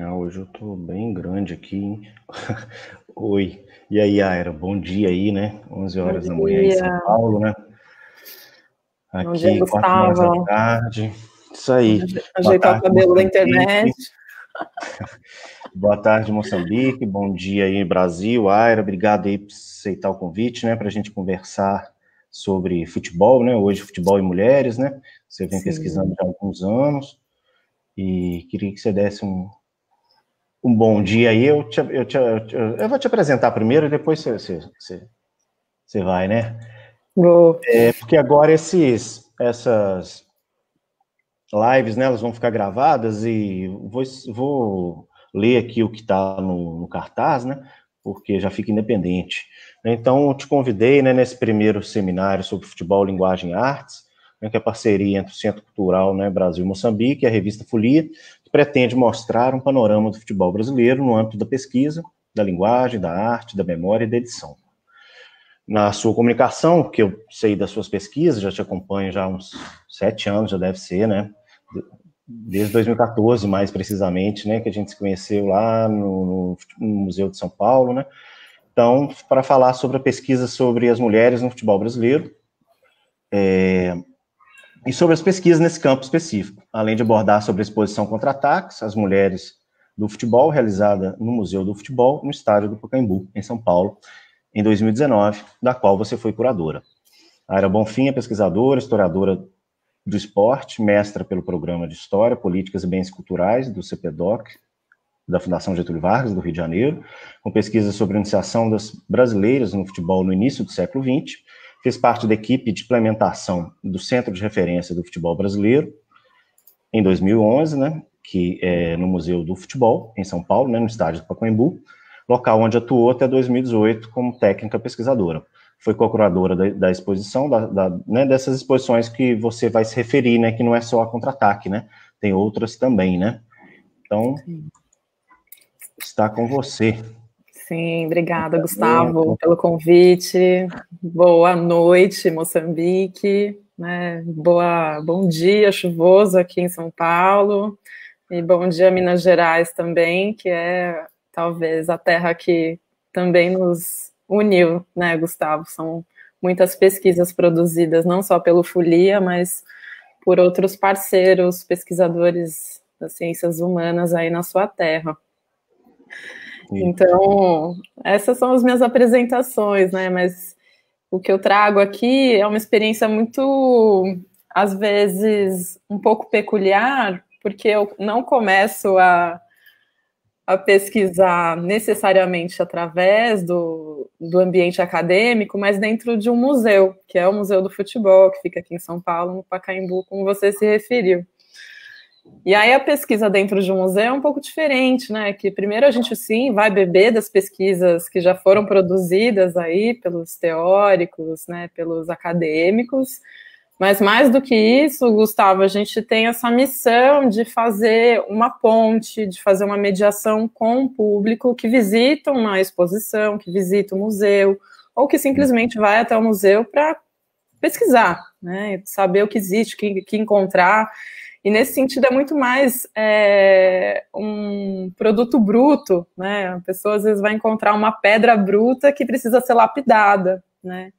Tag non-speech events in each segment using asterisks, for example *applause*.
Ah, hoje eu tô bem grande aqui, hein? *laughs* Oi. E aí, Aira, bom dia aí, né? 11 horas da manhã em São Paulo, né? Aqui, 4 horas da tarde. Isso aí. Ajeitar o cabelo da internet. *laughs* Boa tarde, Moçambique. Bom dia aí, Brasil. Aira, obrigado aí por aceitar o convite, né? Para a gente conversar sobre futebol, né? Hoje, futebol e mulheres, né? Você vem Sim. pesquisando há alguns anos. E queria que você desse um, um bom dia aí. Eu, te, eu, te, eu, vou te apresentar primeiro e depois você, você, você, você vai, né? Vou. É, porque agora esses, essas lives, né, elas vão ficar gravadas e vou, vou ler aqui o que está no, no, cartaz, né? Porque já fica independente. Então, eu te convidei né, nesse primeiro seminário sobre futebol, linguagem e artes, né, que é parceria entre o Centro Cultural né, Brasil e Moçambique e a revista Folia, pretende mostrar um panorama do futebol brasileiro no âmbito da pesquisa, da linguagem, da arte, da memória e da edição. Na sua comunicação, que eu sei das suas pesquisas, já te acompanho já há uns sete anos, já deve ser, né? Desde 2014, mais precisamente, né? Que a gente se conheceu lá no, no Museu de São Paulo, né? Então, para falar sobre a pesquisa sobre as mulheres no futebol brasileiro, é, e sobre as pesquisas nesse campo específico, além de abordar sobre a exposição contra-ataques, as mulheres do futebol, realizada no Museu do Futebol, no estádio do Pacaembu, em São Paulo, em 2019, da qual você foi curadora. A Aira Bonfim é pesquisadora, historiadora do esporte, mestra pelo Programa de História, Políticas e Bens Culturais, do CPDOC, da Fundação Getúlio Vargas, do Rio de Janeiro, com pesquisas sobre a iniciação das brasileiras no futebol no início do século XX, fez parte da equipe de implementação do Centro de Referência do Futebol Brasileiro em 2011, né, que é no Museu do Futebol, em São Paulo, né, no estádio do Pacaembu, local onde atuou até 2018 como técnica pesquisadora. Foi co-curadora da, da, exposição, da, da, né, dessas exposições que você vai se referir, né, que não é só a contra-ataque, né, tem outras também, né. Então, está com você. Sim, obrigada, Gustavo, pelo convite. Boa noite, Moçambique. Né? Boa, bom dia, chuvoso aqui em São Paulo. E bom dia, Minas Gerais também, que é talvez a terra que também nos uniu, né, Gustavo? São muitas pesquisas produzidas não só pelo Folia, mas por outros parceiros, pesquisadores das ciências humanas aí na sua terra. Então, essas são as minhas apresentações, né? Mas o que eu trago aqui é uma experiência muito, às vezes, um pouco peculiar, porque eu não começo a, a pesquisar necessariamente através do, do ambiente acadêmico, mas dentro de um museu, que é o Museu do Futebol, que fica aqui em São Paulo, no Pacaembu, como você se referiu. E aí a pesquisa dentro de um museu é um pouco diferente, né? Que primeiro a gente sim vai beber das pesquisas que já foram produzidas aí pelos teóricos, né, pelos acadêmicos, mas mais do que isso, Gustavo, a gente tem essa missão de fazer uma ponte, de fazer uma mediação com o público que visita uma exposição, que visita o museu, ou que simplesmente vai até o museu para pesquisar, né? Saber o que existe, o que, que encontrar. E nesse sentido é muito mais é, um produto bruto, né? A pessoa às vezes vai encontrar uma pedra bruta que precisa ser lapidada, né?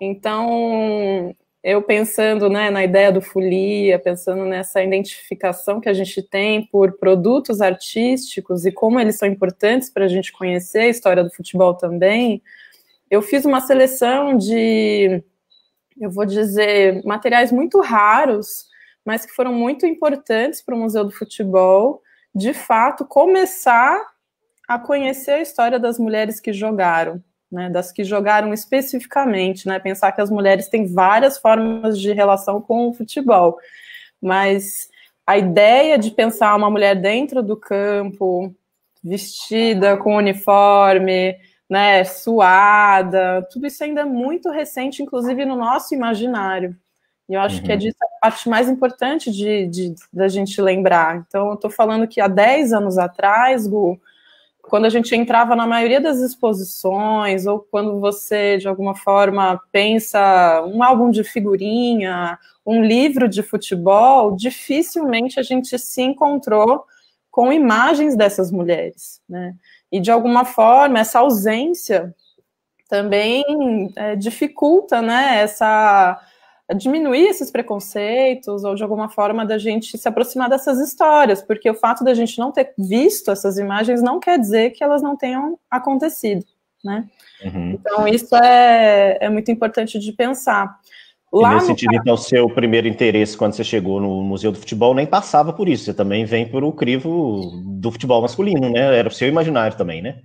Então, eu pensando né, na ideia do folia, pensando nessa identificação que a gente tem por produtos artísticos e como eles são importantes para a gente conhecer a história do futebol também, eu fiz uma seleção de, eu vou dizer, materiais muito raros mas que foram muito importantes para o Museu do Futebol, de fato, começar a conhecer a história das mulheres que jogaram, né, das que jogaram especificamente, né, pensar que as mulheres têm várias formas de relação com o futebol, mas a ideia de pensar uma mulher dentro do campo, vestida com uniforme, né, suada, tudo isso ainda é muito recente, inclusive no nosso imaginário. E eu acho uhum. que é uhum. disso a parte mais importante de, de, da gente lembrar. Então, eu estou falando que há 10 anos atrás, Gu, quando a gente entrava na maioria das exposições, ou quando você, de alguma forma, pensa um álbum de figurinha, um livro de futebol, dificilmente a gente se encontrou com imagens dessas mulheres, né? E de alguma forma essa ausência também é, dificulta, né? Essa diminuir esses preconceitos ou de alguma forma da gente se aproximar dessas histórias, porque o fato da gente não ter visto essas imagens não quer dizer que elas não tenham acontecido, né? Uhum. Então isso é, é muito importante de pensar. Lá nesse sentido, caso... então, o seu primeiro interesse quando você chegou no Museu do Futebol nem passava por isso, você também vem por o crivo do futebol masculino, né? Era o seu imaginário também, né?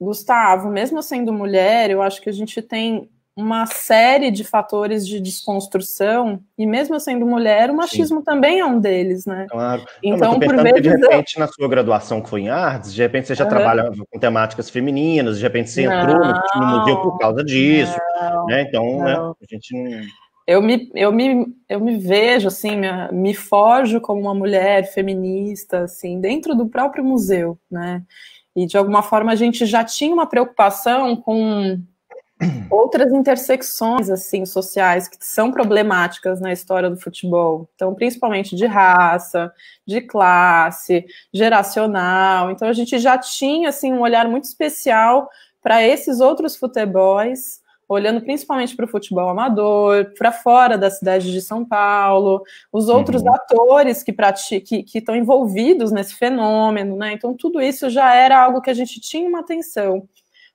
Gustavo, mesmo sendo mulher, eu acho que a gente tem uma série de fatores de desconstrução, e mesmo sendo mulher, o machismo Sim. também é um deles, né? Claro. Então, por vezes. De repente, na sua graduação que foi em artes, de repente você já uhum. trabalha com temáticas femininas, de repente você não, entrou no, no museu por causa disso, não, né? Então, né, a gente não eu me, eu me, eu me vejo, assim, me, me forjo como uma mulher feminista, assim, dentro do próprio museu, né? E, de alguma forma, a gente já tinha uma preocupação com outras intersecções, assim, sociais que são problemáticas na história do futebol. Então, principalmente de raça, de classe, geracional. Então, a gente já tinha, assim, um olhar muito especial para esses outros futebols, olhando principalmente para o futebol amador, para fora da cidade de São Paulo, os outros uhum. atores que que estão envolvidos nesse fenômeno, né? Então tudo isso já era algo que a gente tinha uma atenção.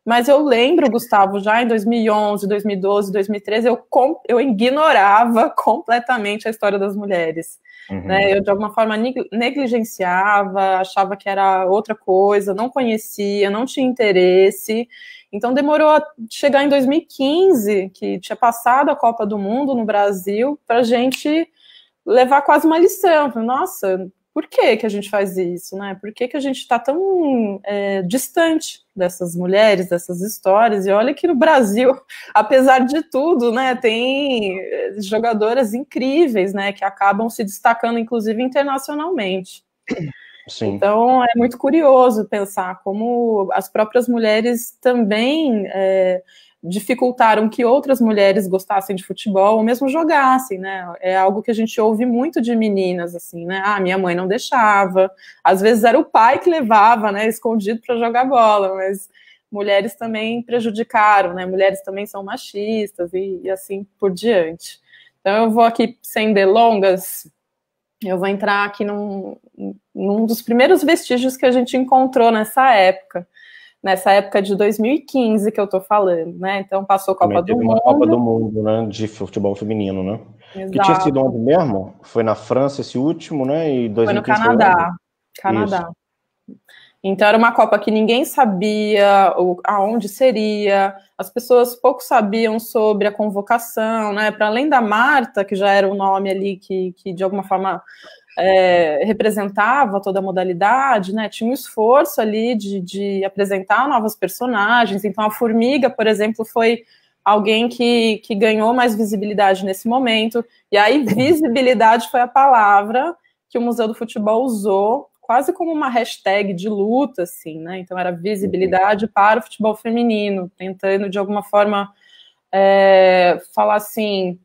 Mas eu lembro, Gustavo, já em 2011, 2012, 2013, eu, eu ignorava *laughs* completamente a história das mulheres. Uhum. Né? Eu, de alguma forma, negligenciava, achava que era outra coisa, não conhecia, não tinha interesse. Então demorou a chegar em 2015, que tinha passado a Copa do Mundo no Brasil, para a gente levar quase uma lição. Nossa, por que, que a gente faz isso, né? Por que, que a gente está tão é, distante dessas mulheres, dessas histórias? E olha que no Brasil, *laughs* apesar de tudo, né, tem é, jogadoras incríveis, né, que acabam se destacando, inclusive internacionalmente. Sim. Então é muito curioso pensar como as próprias mulheres também é, dificultaram que outras mulheres gostassem de futebol ou mesmo jogassem, né? É algo que a gente ouve muito de meninas, assim, né? Ah, minha mãe não deixava. Às vezes era o pai que levava, né, escondido para jogar bola, mas mulheres também prejudicaram, né? Mulheres também são machistas e, e assim por diante. Então eu vou aqui sem delongas eu vou entrar aqui num, num dos primeiros vestígios que a gente encontrou nessa época, nessa época de 2015 que eu tô falando, né? Então passou Copa do Mundo. Copa do Mundo, né? De futebol feminino, né? Exato. Que tinha sido onde mesmo? Foi na França esse último, né? E 2015 foi no Canadá. Canadá. Isso. Então era uma Copa que ninguém sabia aonde seria, as pessoas pouco sabiam sobre a convocação, né? Para além da Marta, que já era um nome ali que, que de alguma forma é, representava toda a modalidade, né? Tinha um esforço ali de, de apresentar novos personagens. Então a Formiga, por exemplo, foi alguém que, que ganhou mais visibilidade nesse momento. E aí, *laughs* visibilidade foi a palavra que o Museu do Futebol usou quase como uma hashtag de luta, assim, né? Então era visibilidade para o futebol feminino, tentando de alguma forma é, falar assim,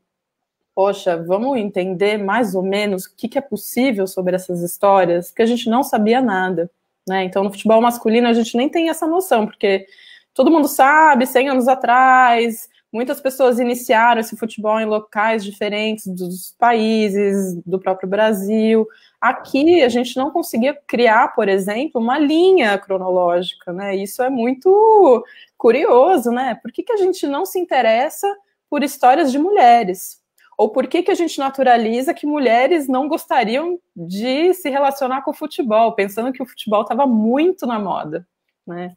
poxa, vamos entender mais ou menos o que, que é possível sobre essas histórias, porque a gente não sabia nada, né? Então no futebol masculino a gente nem tem essa noção, porque todo mundo sabe, 100 anos atrás, muitas pessoas iniciaram esse futebol em locais diferentes dos países, do próprio Brasil. Aqui a gente não conseguia criar, por exemplo, uma linha cronológica, né? Isso é muito curioso, né? Por que, que a gente não se interessa por histórias de mulheres? Ou por que, que a gente naturaliza que mulheres não gostariam de se relacionar com o futebol, pensando que o futebol estava muito na moda, né?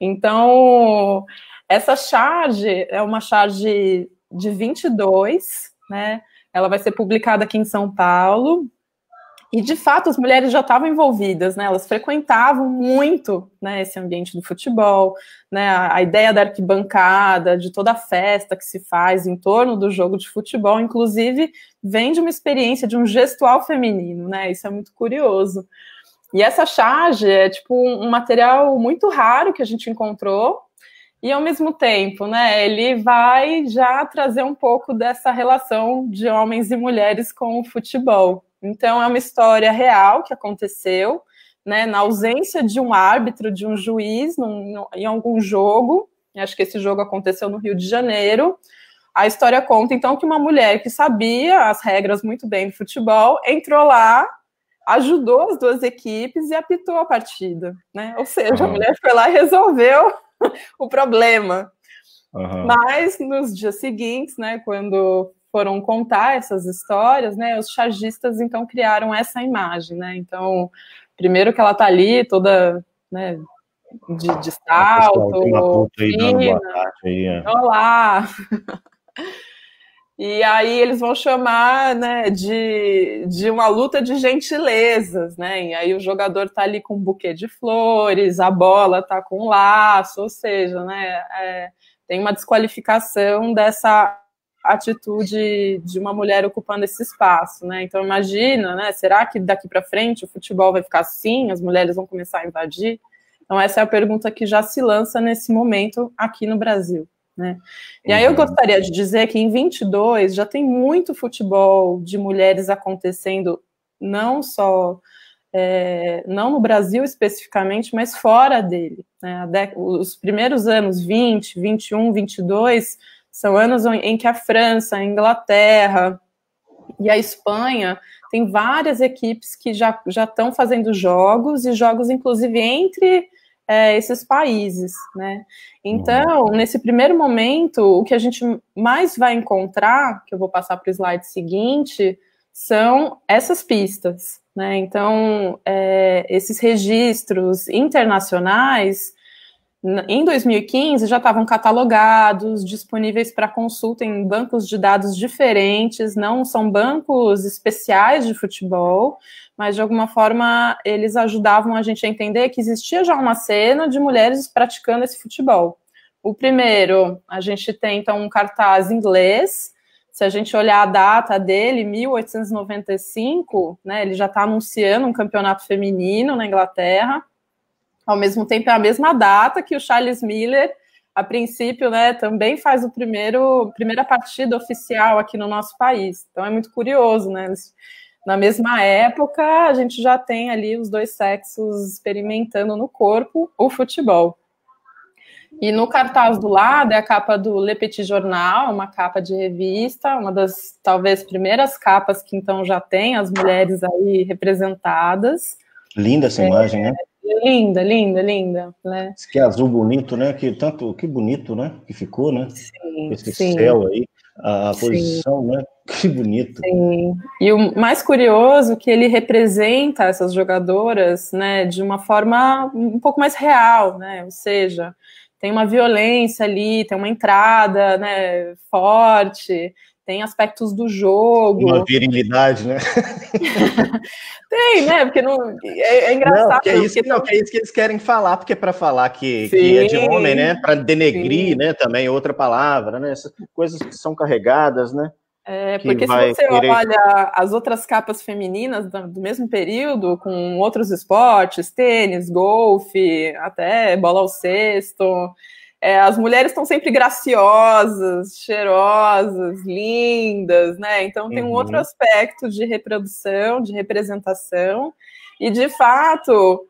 Então, essa charge é uma charge de 22, né? Ela vai ser publicada aqui em São Paulo, e de fato as mulheres já estavam envolvidas, né? Elas frequentavam muito, né, esse ambiente do futebol, né? A, ideia da arquibancada, de toda a festa que se faz em torno do jogo de futebol, inclusive, vem de uma experiência de um gestual feminino, né? Isso é muito curioso. E essa charge é tipo um, um material muito raro que a gente encontrou, e ao mesmo tempo, né, ele vai já trazer um pouco dessa relação de homens e mulheres com o futebol. Então, é uma história real que aconteceu, né, na ausência de um árbitro, de um juiz num, em algum jogo, acho que esse jogo aconteceu no Rio de Janeiro. A história conta então que uma mulher que sabia as regras muito bem do futebol entrou lá, ajudou as duas equipes e apitou a partida, né? Ou seja, uhum. a mulher foi lá e resolveu *laughs* o problema. Uhum. Mas nos dias seguintes, né, quando foram contar essas histórias, né, os chargistas então criaram essa imagem, né? Então, primeiro que ela tá ali toda, né, de, de salto, fina, aí, é. olá. *laughs* E aí eles vão chamar, né, de, de uma luta de gentilezas, né? E aí o jogador tá ali com um buquê de flores, a bola tá com um laço, ou seja, né, é, tem uma desqualificação dessa atitude de uma mulher ocupando esse espaço, né? Então imagina, né? Será que daqui para frente o futebol vai ficar assim? As mulheres vão começar a invadir? Então essa é a pergunta que já se lança nesse momento aqui no Brasil. Né? E aí eu uhum. gostaria de dizer que em 22 já tem muito futebol de mulheres acontecendo, não só é, não no Brasil especificamente, mas fora dele. Né? Os primeiros anos 20, 21, 22 são anos em que a França, a Inglaterra e a Espanha tem várias equipes que já já estão fazendo jogos e jogos inclusive entre é, esses países, né? Então, uhum. nesse primeiro momento, o que a gente mais vai encontrar, que eu vou passar para o slide seguinte, são essas pistas, né? Então, é, esses registros internacionais em 2015 já estavam catalogados, disponíveis para consulta em bancos de dados diferentes, não são bancos especiais de futebol, mas de alguma forma eles ajudavam a gente a entender que existia já uma cena de mulheres praticando esse futebol. O primeiro, a gente tem então um cartaz inglês. Se a gente olhar a data dele, 1895, né, ele já está anunciando um campeonato feminino na Inglaterra. Ao mesmo tempo, é a mesma data que o Charles Miller, a princípio, né, também faz o primeiro primeira partida oficial aqui no nosso país. Então é muito curioso, né? Na mesma época, a gente já tem ali os dois sexos experimentando no corpo o futebol. E no cartaz do lado é a capa do Le Petit Journal, uma capa de revista, uma das talvez primeiras capas que então já tem as mulheres aí representadas. Linda essa imagem, né? Linda, linda, linda, né? Esse que é azul bonito, né? Que tanto, que bonito, né? Que ficou, né? Sim, Esse sim. céu aí, a sim. posição, né? *laughs* Que bonito. Sim. E o mais curioso é que ele representa essas jogadoras, né? De uma forma um pouco mais real, né? Ou seja, tem uma violência ali, tem uma entrada, né? Forte tem aspectos do jogo. Uma virilidade, né? *laughs* tem, né? Porque não, é, é engraçado. Não, que é, isso, porque... não, que é isso que eles querem falar, porque é para falar que, que, é de homem, né? Para denegrir, Sim. né? Também outra palavra, né? Essas coisas que são carregadas, né? É, porque se você querer... olha as outras capas femininas do mesmo período, com outros esportes, tênis, golfe, até bola ao cesto, é, as mulheres estão sempre graciosas, cheirosas, lindas, né? Então tem um uhum. outro aspecto de reprodução, de representação, e de fato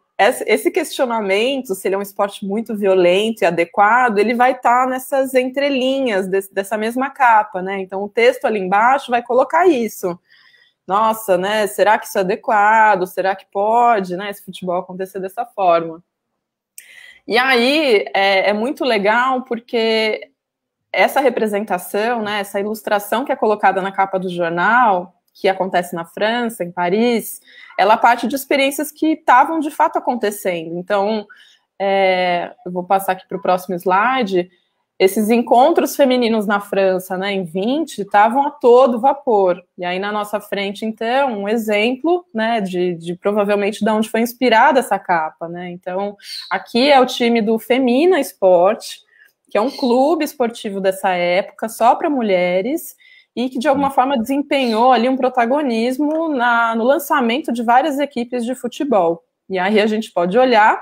esse questionamento, se ele é um esporte muito violento e adequado, ele vai estar tá nessas entrelinhas desse, dessa mesma capa, né? Então o texto ali embaixo vai colocar isso. Nossa, né? Será que isso é adequado? Será que pode, né? Esse futebol acontecer dessa forma? E aí é, é muito legal porque essa representação, né, essa ilustração que é colocada na capa do jornal, que acontece na França, em Paris, ela parte de experiências que estavam de fato acontecendo. Então, é, eu vou passar aqui para o próximo slide esses encontros femininos na França, né, em 20, estavam a todo vapor. E aí na nossa frente, então, um exemplo, né, de, de provavelmente de onde foi inspirada essa capa, né. Então, aqui é o time do Femina Esporte, que é um clube esportivo dessa época, só para mulheres, e que de alguma forma desempenhou ali um protagonismo na, no lançamento de várias equipes de futebol. E aí a gente pode olhar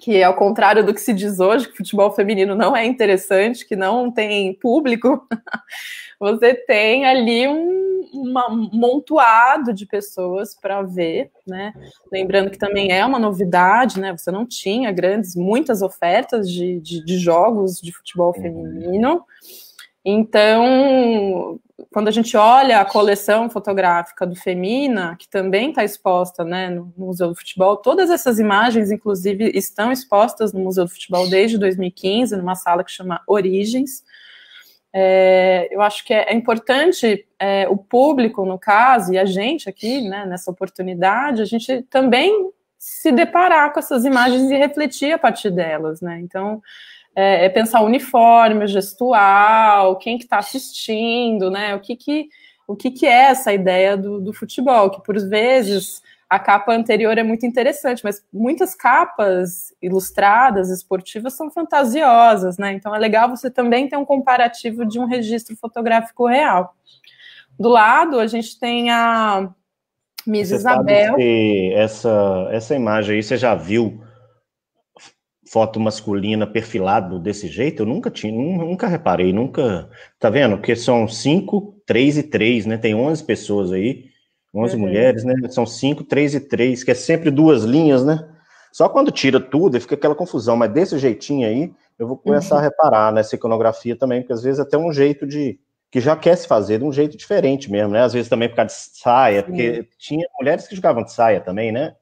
que ao contrário do que se diz hoje, que futebol feminino não é interessante, que não tem público, *laughs* você tem ali um, um montoado de pessoas para ver, né? Lembrando que também é uma novidade, né? Você não tinha grandes, muitas ofertas de, de, de jogos de futebol uhum. Então, quando a gente olha a coleção fotográfica do Femina, que também está exposta né, no Museu do Futebol, todas essas imagens, inclusive, estão expostas no Museu do Futebol desde 2015, numa sala que chama Origens. É, eu acho que é, é importante é, o público, no caso, e a gente aqui, né, nessa oportunidade, a gente também se deparar com essas imagens e refletir a partir delas, né? Então, é, é pensar o uniforme, o gestual, quem que está assistindo, né? O que que, o que que é essa ideia do, do futebol, que por vezes a capa anterior é muito interessante, mas muitas capas ilustradas, esportivas, são fantasiosas, né? Então é legal você também ter um comparativo de um registro fotográfico real. Do lado, a gente tem a Miss você Isabel. essa, essa imagem aí, você já viu foto masculina perfilado desse jeito? Eu nunca tinha, nunca reparei, nunca. Tá vendo? Que são cinco, três e três, né? Tem 11 pessoas aí 11 uhum. mulheres, né? São 5, 3 e 3, que é sempre duas linhas, né? Só quando tira tudo, fica aquela confusão, mas desse jeitinho aí, eu vou começar uhum. a reparar nessa iconografia também, porque às vezes até um jeito de. que já quer se fazer de um jeito diferente mesmo, né? Às vezes também por causa de saia, Sim. porque tinha mulheres que jogavam de saia também, né?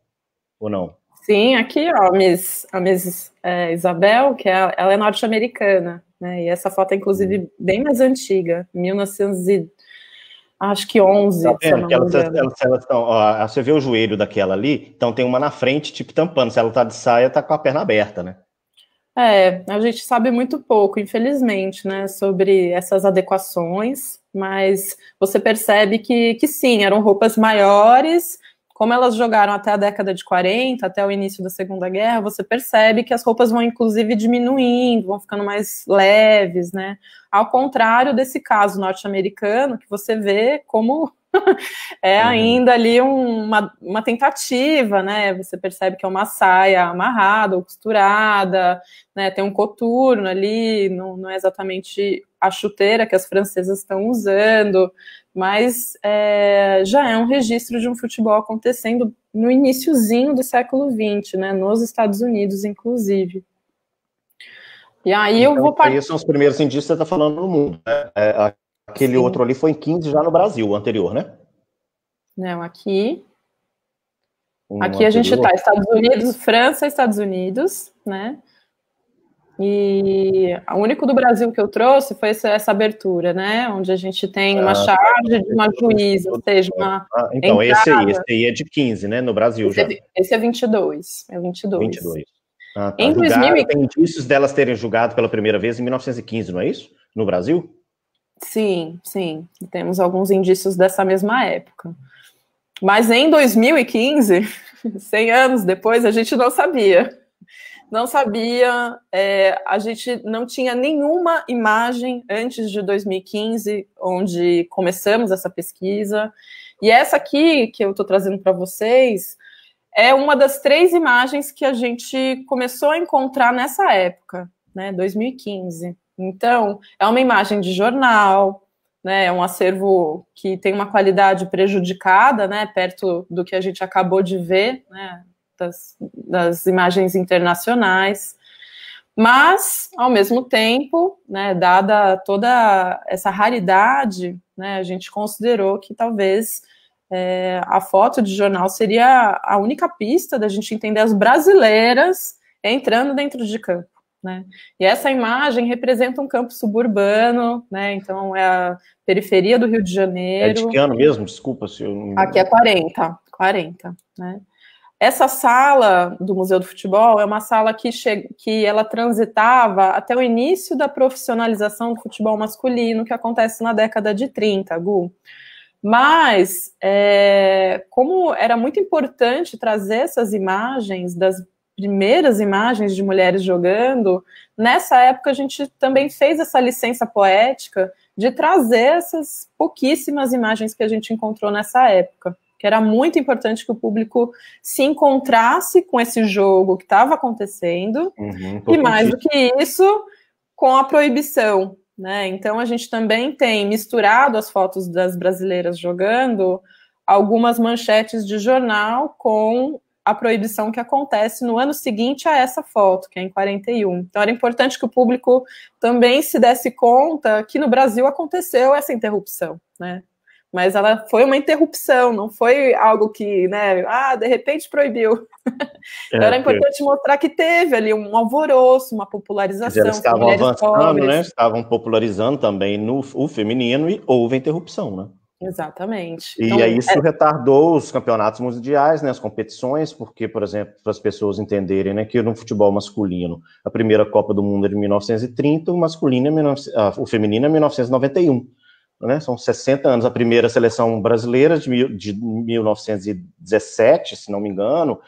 Ou não? Sim, aqui, ó, a Miss, a Miss é, Isabel, que é, ela é norte-americana, né? E essa foto é, inclusive, uhum. bem mais antiga, 1900 Acho que 11. Tá vendo? Que elas, elas, elas estão, ó, você vê o joelho daquela ali, então tem uma na frente, tipo, tampando. Se ela tá de saia, tá com a perna aberta, né? É, a gente sabe muito pouco, infelizmente, né, sobre essas adequações, mas você percebe que, que sim, eram roupas maiores, como elas jogaram até a década de 40, até o início da Segunda Guerra, você percebe que as roupas vão inclusive diminuindo, vão ficando mais leves, né? Ao contrário desse caso norte-americano, que você vê como *laughs* é uhum. ainda ali um, uma, uma tentativa, né? Você percebe que é uma saia amarrada ou costurada, né? Tem um coturno ali, não, não é exatamente a chuteira que as francesas estão usando, mas é, já é um registro de um futebol acontecendo no iníciozinho do século XX, né, nos Estados Unidos, inclusive. E aí então, eu vou... Aí são os primeiros indícios que você está falando no mundo, né? É, aquele Sim. outro ali foi em 15 já no Brasil, o anterior, né? Não, aqui... Um aqui anterior. a gente está Estados Unidos, França, Estados Unidos, né? E o único do Brasil que eu trouxe foi essa, essa abertura, né? Onde a gente tem uma ah, charge de uma juíza, ou seja, uma. Ah, então, esse aí, esse aí é de 15, né? No Brasil esse já. É, esse é 22. É 22. 22. Ah, tá. Em Julgaram, 2000... Tem indícios delas terem julgado pela primeira vez em 1915, não é isso? No Brasil? Sim, sim. Temos alguns indícios dessa mesma época. Mas em 2015, 100 *laughs* anos depois, a gente não sabia não sabia, é, a gente não tinha nenhuma imagem antes de 2015, onde começamos essa pesquisa. E essa aqui, que eu estou trazendo para vocês, é uma das três imagens que a gente começou a encontrar nessa época, né, 2015. Então, é uma imagem de jornal, né, é um acervo que tem uma qualidade prejudicada, né, perto do que a gente acabou de ver, né, das, das imagens internacionais. Mas, ao mesmo tempo, né, dada toda essa raridade, né, a gente considerou que talvez é, a foto de jornal seria a única pista da gente entender as brasileiras entrando dentro de campo. Né? E essa imagem representa um campo suburbano, né? então é a periferia do Rio de Janeiro. É de que ano mesmo? Desculpa se eu Aqui é 40, 40, né? Essa sala do Museu do Futebol é uma sala que, che... que ela transitava até o início da profissionalização do futebol masculino, que acontece na década de 30, Gu. Mas, é... como era muito importante trazer essas imagens, das primeiras imagens de mulheres jogando, nessa época a gente também fez essa licença poética de trazer essas pouquíssimas imagens que a gente encontrou nessa época. Que era muito importante que o público se encontrasse com esse jogo que estava acontecendo, uhum, e mais do que isso, com a proibição. Né? Então a gente também tem misturado as fotos das brasileiras jogando algumas manchetes de jornal com a proibição que acontece no ano seguinte a essa foto, que é em 41. Então era importante que o público também se desse conta que no Brasil aconteceu essa interrupção, né? Mas ela foi uma interrupção, não foi algo que, né, ah, de repente proibiu. *laughs* É, então era importante mostrar que teve ali um alvoroço, uma popularização. Eles estavam avançando, pobres. né? Estavam popularizando também no o feminino e houve interrupção, né? Exatamente. E então, aí isso é... retardou os campeonatos mundiais, né, as competições, porque, por exemplo, para as pessoas entenderem, né, que no futebol masculino, a primeira Copa do Mundo é de 1930, o masculino é 19... ah, o feminino é 1991. Né, são 60 anos. A primeira seleção brasileira de, de 1917, se não me engano,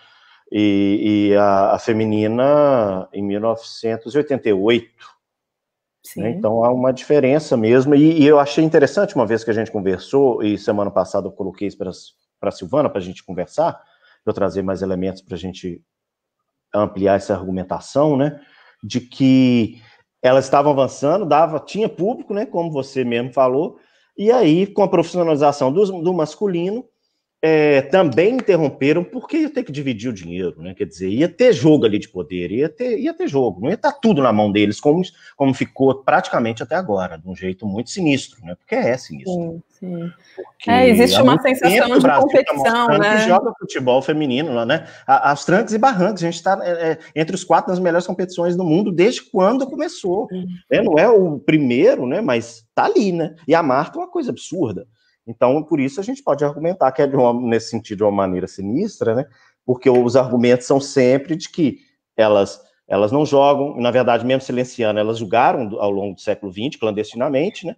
e, e a, a feminina em 1988. Né? Então há uma diferença mesmo, e, e, eu achei interessante uma vez que a gente conversou, e semana passada eu coloquei isso para a Silvana para a gente conversar, para eu trazer mais elementos para a gente ampliar essa argumentação, né? De que elas estavam avançando, dava, tinha público, né? Como você mesmo falou, e aí, com a profissionalização do, do masculino, é, também interromperam porque ia ter que dividir o dinheiro, né? Quer dizer, ia ter jogo ali de poder, ia ter, ia ter jogo, não ia estar tudo na mão deles, como, como ficou praticamente até agora, de um jeito muito sinistro, né? Porque é sinistro. Sim, sim. É, existe uma sensação de tá competição, tá né? Que joga futebol feminino lá, né? As trancas e barrancos, a gente está é, é, entre os quatro das melhores competições do mundo desde quando começou. Né? Não é o primeiro, né? Mas tá ali, né? E a marca é uma coisa absurda. Então, por isso a gente pode argumentar que é uma, nesse sentido de uma maneira sinistra, né? Porque os argumentos são sempre de que elas elas não jogam, na verdade, mesmo silenciando, elas julgaram ao longo do século XX, clandestinamente, né?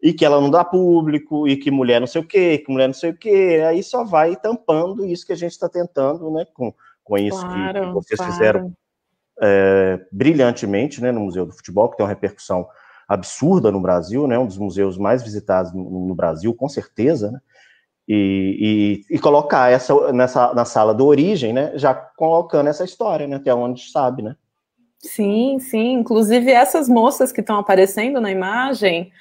E que ela não dá público, e que mulher não sei o quê, que mulher não sei o quê, aí só vai tampando isso que a gente está tentando, né? Com, com isso claro, que, que, vocês claro. fizeram é, brilhantemente, né? No Museu do Futebol, que tem uma repercussão absurda no Brasil, né? Um dos museus mais visitados no, Brasil, com certeza, né? E, e, e, colocar essa nessa na sala do origem, né? Já colocando essa história, né? Até onde sabe, né? Sim, sim. Inclusive essas moças que estão aparecendo na imagem,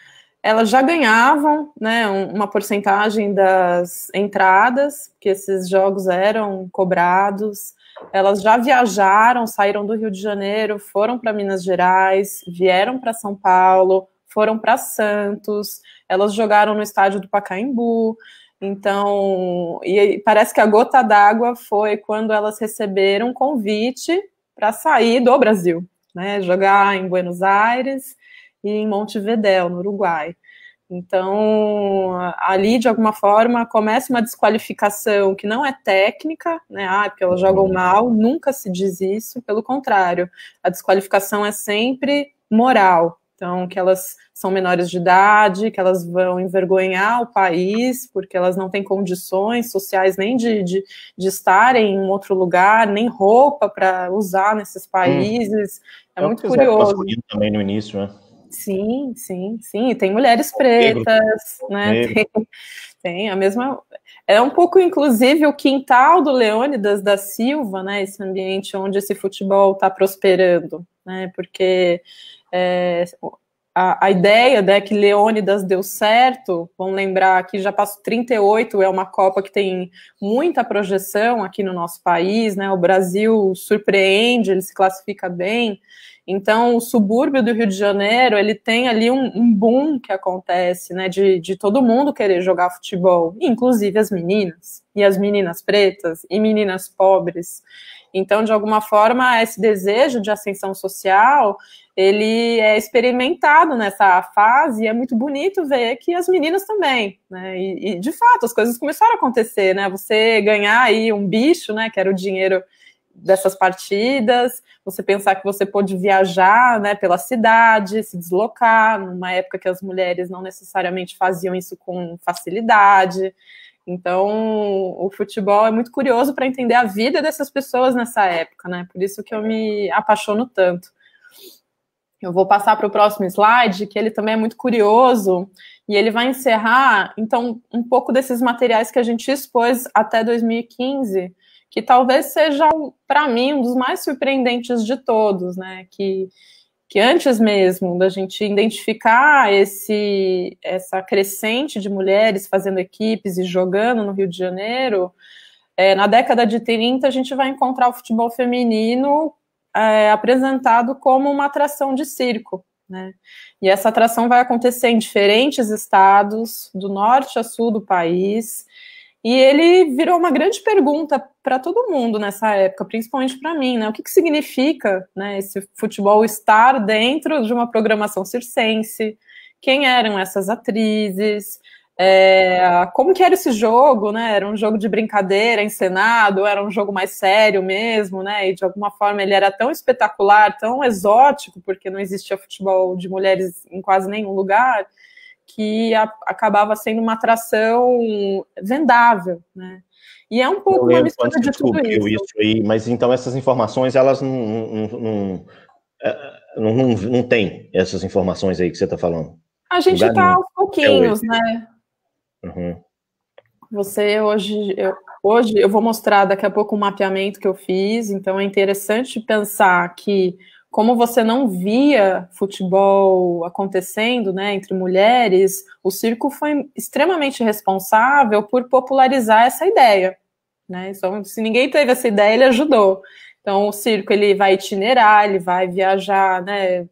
elas já ganhavam, né? Uma porcentagem das entradas que esses jogos eram cobrados. Elas já viajaram, saíram do Rio de Janeiro, foram para Minas Gerais, vieram para São Paulo, foram para Santos, elas jogaram no estádio do Pacaembu. Então, e parece que a gota d'água foi quando elas receberam um convite para sair do Brasil, né? Jogar em Buenos Aires e em Montevidéu, no Uruguai. Então, ali, de alguma forma, começa uma desqualificação que não é técnica, né? Ah, porque elas jogam mal, nunca se diz isso, pelo contrário, a desqualificação é sempre moral. Então, que elas são menores de idade, que elas vão envergonhar o país, porque elas não têm condições sociais nem de, de, de estarem em um outro lugar, nem roupa para usar nesses hum. países. Hum. É, é muito curioso. Também no início, né? Sim, sim, sim. Tem mulheres pretas, né? Tem, tem, a mesma. É um pouco, inclusive, o quintal do Leônidas da Silva, né? Esse ambiente onde esse futebol está prosperando, né? Porque é, a, a, ideia né, que Leônidas deu certo, vamos lembrar que já passou 38, é uma Copa que tem muita projeção aqui no nosso país, né? O Brasil surpreende, ele se classifica bem. Então, o subúrbio do Rio de Janeiro, ele tem ali um, um boom que acontece, né, de, de todo mundo querer jogar futebol, inclusive as meninas, e as meninas pretas, e meninas pobres. Então, de alguma forma, esse desejo de ascensão social, ele é experimentado nessa fase e é muito bonito ver que as meninas também, né? E, e, de fato, as coisas começaram a acontecer, né? Você ganhar aí um bicho, né? Que era o dinheiro dessas partidas, você pensar que você pôde viajar né, pela cidade, se deslocar, numa época que as mulheres não necessariamente faziam isso com facilidade. Então, o futebol é muito curioso para entender a vida dessas pessoas nessa época, né? Por isso que eu me apaixono tanto. Eu vou passar para o próximo slide, que ele também é muito curioso, e ele vai encerrar, então, um pouco desses materiais que a gente expôs até 2015, que talvez seja, para mim, um dos mais surpreendentes de todos, né? Que, que antes mesmo da gente identificar esse, essa crescente de mulheres fazendo equipes e jogando no Rio de Janeiro, é, na década de 30 a gente vai encontrar o futebol feminino é, apresentado como uma atração de circo. Né? E essa atração vai acontecer em diferentes estados, do norte a sul do país, e ele virou uma grande pergunta para todo mundo nessa época, principalmente para mim, né? O que, que significa né, esse futebol estar dentro de uma programação circense? Quem eram essas atrizes? É, como que era esse jogo, né? Era um jogo de brincadeira, encenado, era um jogo mais sério mesmo, né? E de alguma forma ele era tão espetacular, tão exótico, porque não existia futebol de mulheres em quase nenhum lugar, que a, acabava sendo uma atração vendável, né? E é um pouco uma mistura de tudo isso. isso aí, mas então essas informações, elas não, não, não, é, não, não, tem essas informações aí que você está falando. A gente está aos pouquinhos, né? Uhum. Você hoje, eu, hoje eu vou mostrar daqui a pouco um mapeamento que eu fiz, então é interessante pensar que como você não via futebol acontecendo, né, entre mulheres, o circo foi extremamente responsável por popularizar essa ideia, né? Então, se ninguém teve essa ideia, ele ajudou. Então, o circo ele vai itinerar, ele vai viajar, né,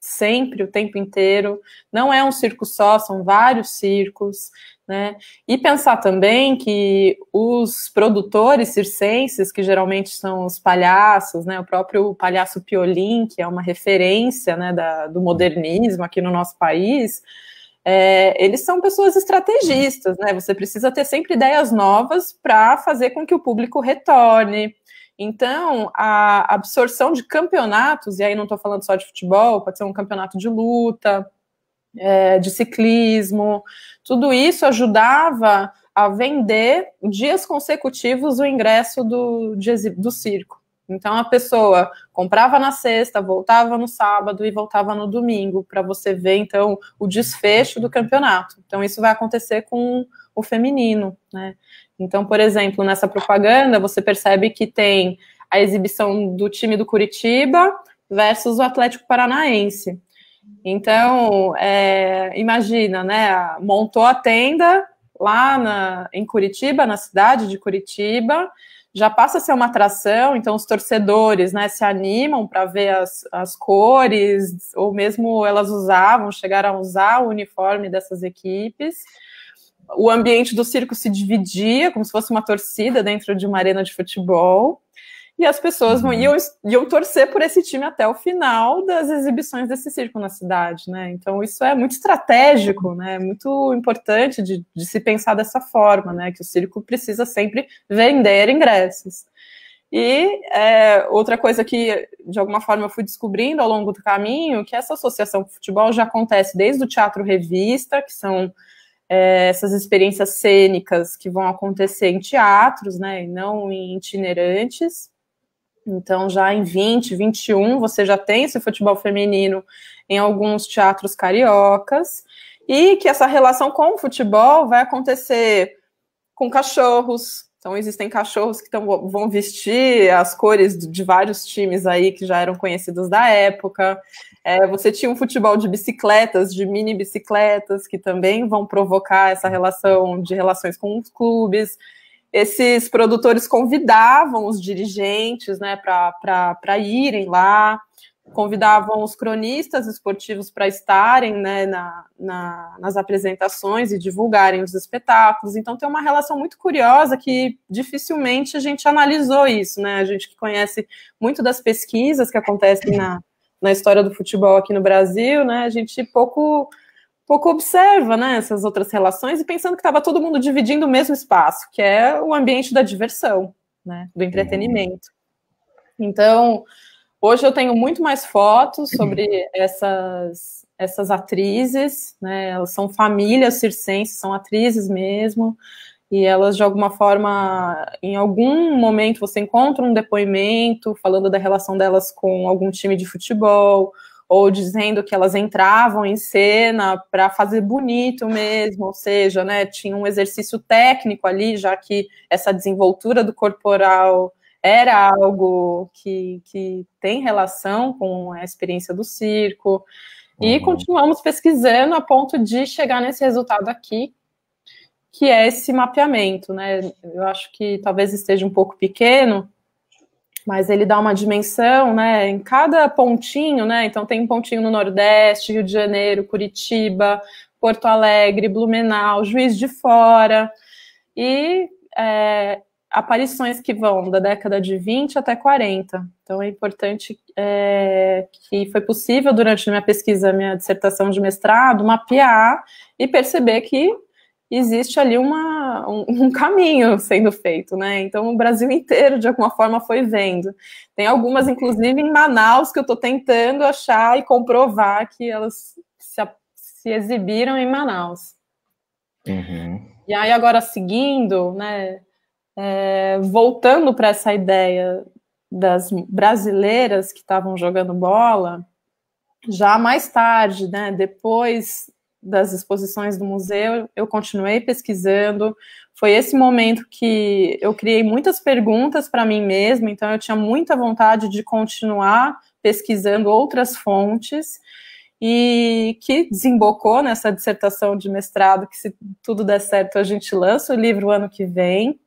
sempre o tempo inteiro. Não é um circo só, são vários circos. Né? E pensar também que os produtores circenses, que geralmente são os palhaços, né? o próprio palhaço Piolim, que é uma referência né, da, do modernismo aqui no nosso país, é, eles são pessoas estrategistas, né? Você precisa ter sempre ideias novas para fazer com que o público retorne. Então, a absorção de campeonatos, e aí não estou falando só de futebol, pode ser um campeonato de luta, é, de ciclismo, tudo isso ajudava a vender dias consecutivos o ingresso do, de, do circo. Então a pessoa comprava na sexta, voltava no sábado e voltava no domingo para você ver então o desfecho do campeonato. Então isso vai acontecer com o feminino, né? Então, por exemplo, nessa propaganda você percebe que tem a exibição do time do Curitiba versus o Atlético Paranaense. Então, é, imagina, né? Montou a tenda lá na, em Curitiba, na cidade de Curitiba, já passa a ser uma atração, então os torcedores né, se animam para ver as, as cores, ou mesmo elas usavam, chegaram a usar o uniforme dessas equipes. O ambiente do circo se dividia, como se fosse uma torcida dentro de uma arena de futebol e as pessoas uhum. iam, iam torcer por esse time até o final das exibições desse circo na cidade, né? Então isso é muito estratégico, né? Muito importante de, de se pensar dessa forma, né? Que o circo precisa sempre vender ingressos. E é, outra coisa que, de alguma forma, eu fui descobrindo ao longo do caminho, que essa associação com futebol já acontece desde o teatro revista, que são é, essas experiências cênicas que vão acontecer em teatros, né, e não em itinerantes. Então, já em 20, 21, você já tem esse futebol feminino em alguns teatros cariocas, e que essa relação com o futebol vai acontecer com cachorros. Então, existem cachorros que tão, vão vestir as cores de vários times aí que já eram conhecidos da época. É, você tinha um futebol de bicicletas, de mini bicicletas, que também vão provocar essa relação de relações com os clubes esses produtores convidavam os dirigentes né, para irem lá, convidavam os cronistas esportivos para estarem né, na, na, nas apresentações e divulgarem os espetáculos. Então tem uma relação muito curiosa que dificilmente a gente analisou isso, né? A gente que conhece muito das pesquisas que acontecem na, na história do futebol aqui no Brasil, né? A gente pouco pouco observa né, essas outras relações e pensando que estava todo mundo dividindo o mesmo espaço, que é o ambiente da diversão, né, do entretenimento. Então, hoje eu tenho muito mais fotos sobre essas, essas atrizes, né, elas são famílias circenses, são atrizes mesmo, e elas de alguma forma, em algum momento você encontra um depoimento falando da relação delas com algum time de futebol, ou dizendo que elas entravam em cena para fazer bonito mesmo, ou seja, né, tinha um exercício técnico ali, já que essa desenvoltura do corporal era algo que, que tem relação com a experiência do circo. E uhum. continuamos pesquisando a ponto de chegar nesse resultado aqui, que é esse mapeamento, né? Eu acho que talvez esteja um pouco pequeno, mas ele dá uma dimensão, né, em cada pontinho, né, então tem um pontinho no Nordeste, Rio de Janeiro, Curitiba, Porto Alegre, Blumenau, Juiz de Fora, e é, aparições que vão da década de 20 até 40. Então é importante é, que foi possível, durante minha pesquisa, minha dissertação de mestrado, mapear e perceber que existe ali uma, um, *laughs* um, caminho sendo feito, né? Então o Brasil inteiro, de alguma forma, foi vendo. Tem algumas, inclusive, em Manaus, que eu estou tentando achar e comprovar que elas se, se exibiram em Manaus. Uhum. E aí, agora seguindo, né? É, voltando para essa ideia das brasileiras que estavam jogando bola, já mais tarde, né, depois das exposições do museu, eu continuei pesquisando. Foi esse momento que eu criei muitas perguntas para mim mesma, então eu tinha muita vontade de continuar pesquisando outras fontes e que desembocou nessa dissertação de mestrado, que se tudo der certo a gente lança o livro ano que vem.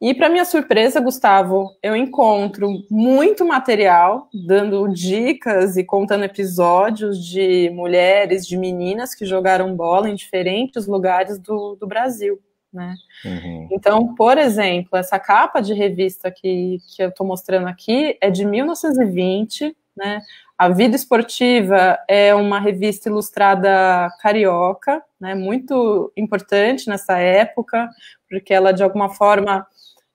E para minha surpresa, Gustavo, eu encontro muito material dando dicas e contando episódios de mulheres, de meninas que jogaram bola em diferentes lugares do, do Brasil. Né? Uhum. Então, por exemplo, essa capa de revista que, que eu estou mostrando aqui é de 1920, né? A Vida Esportiva é uma revista ilustrada carioca, né? Muito importante nessa época, porque ela de alguma forma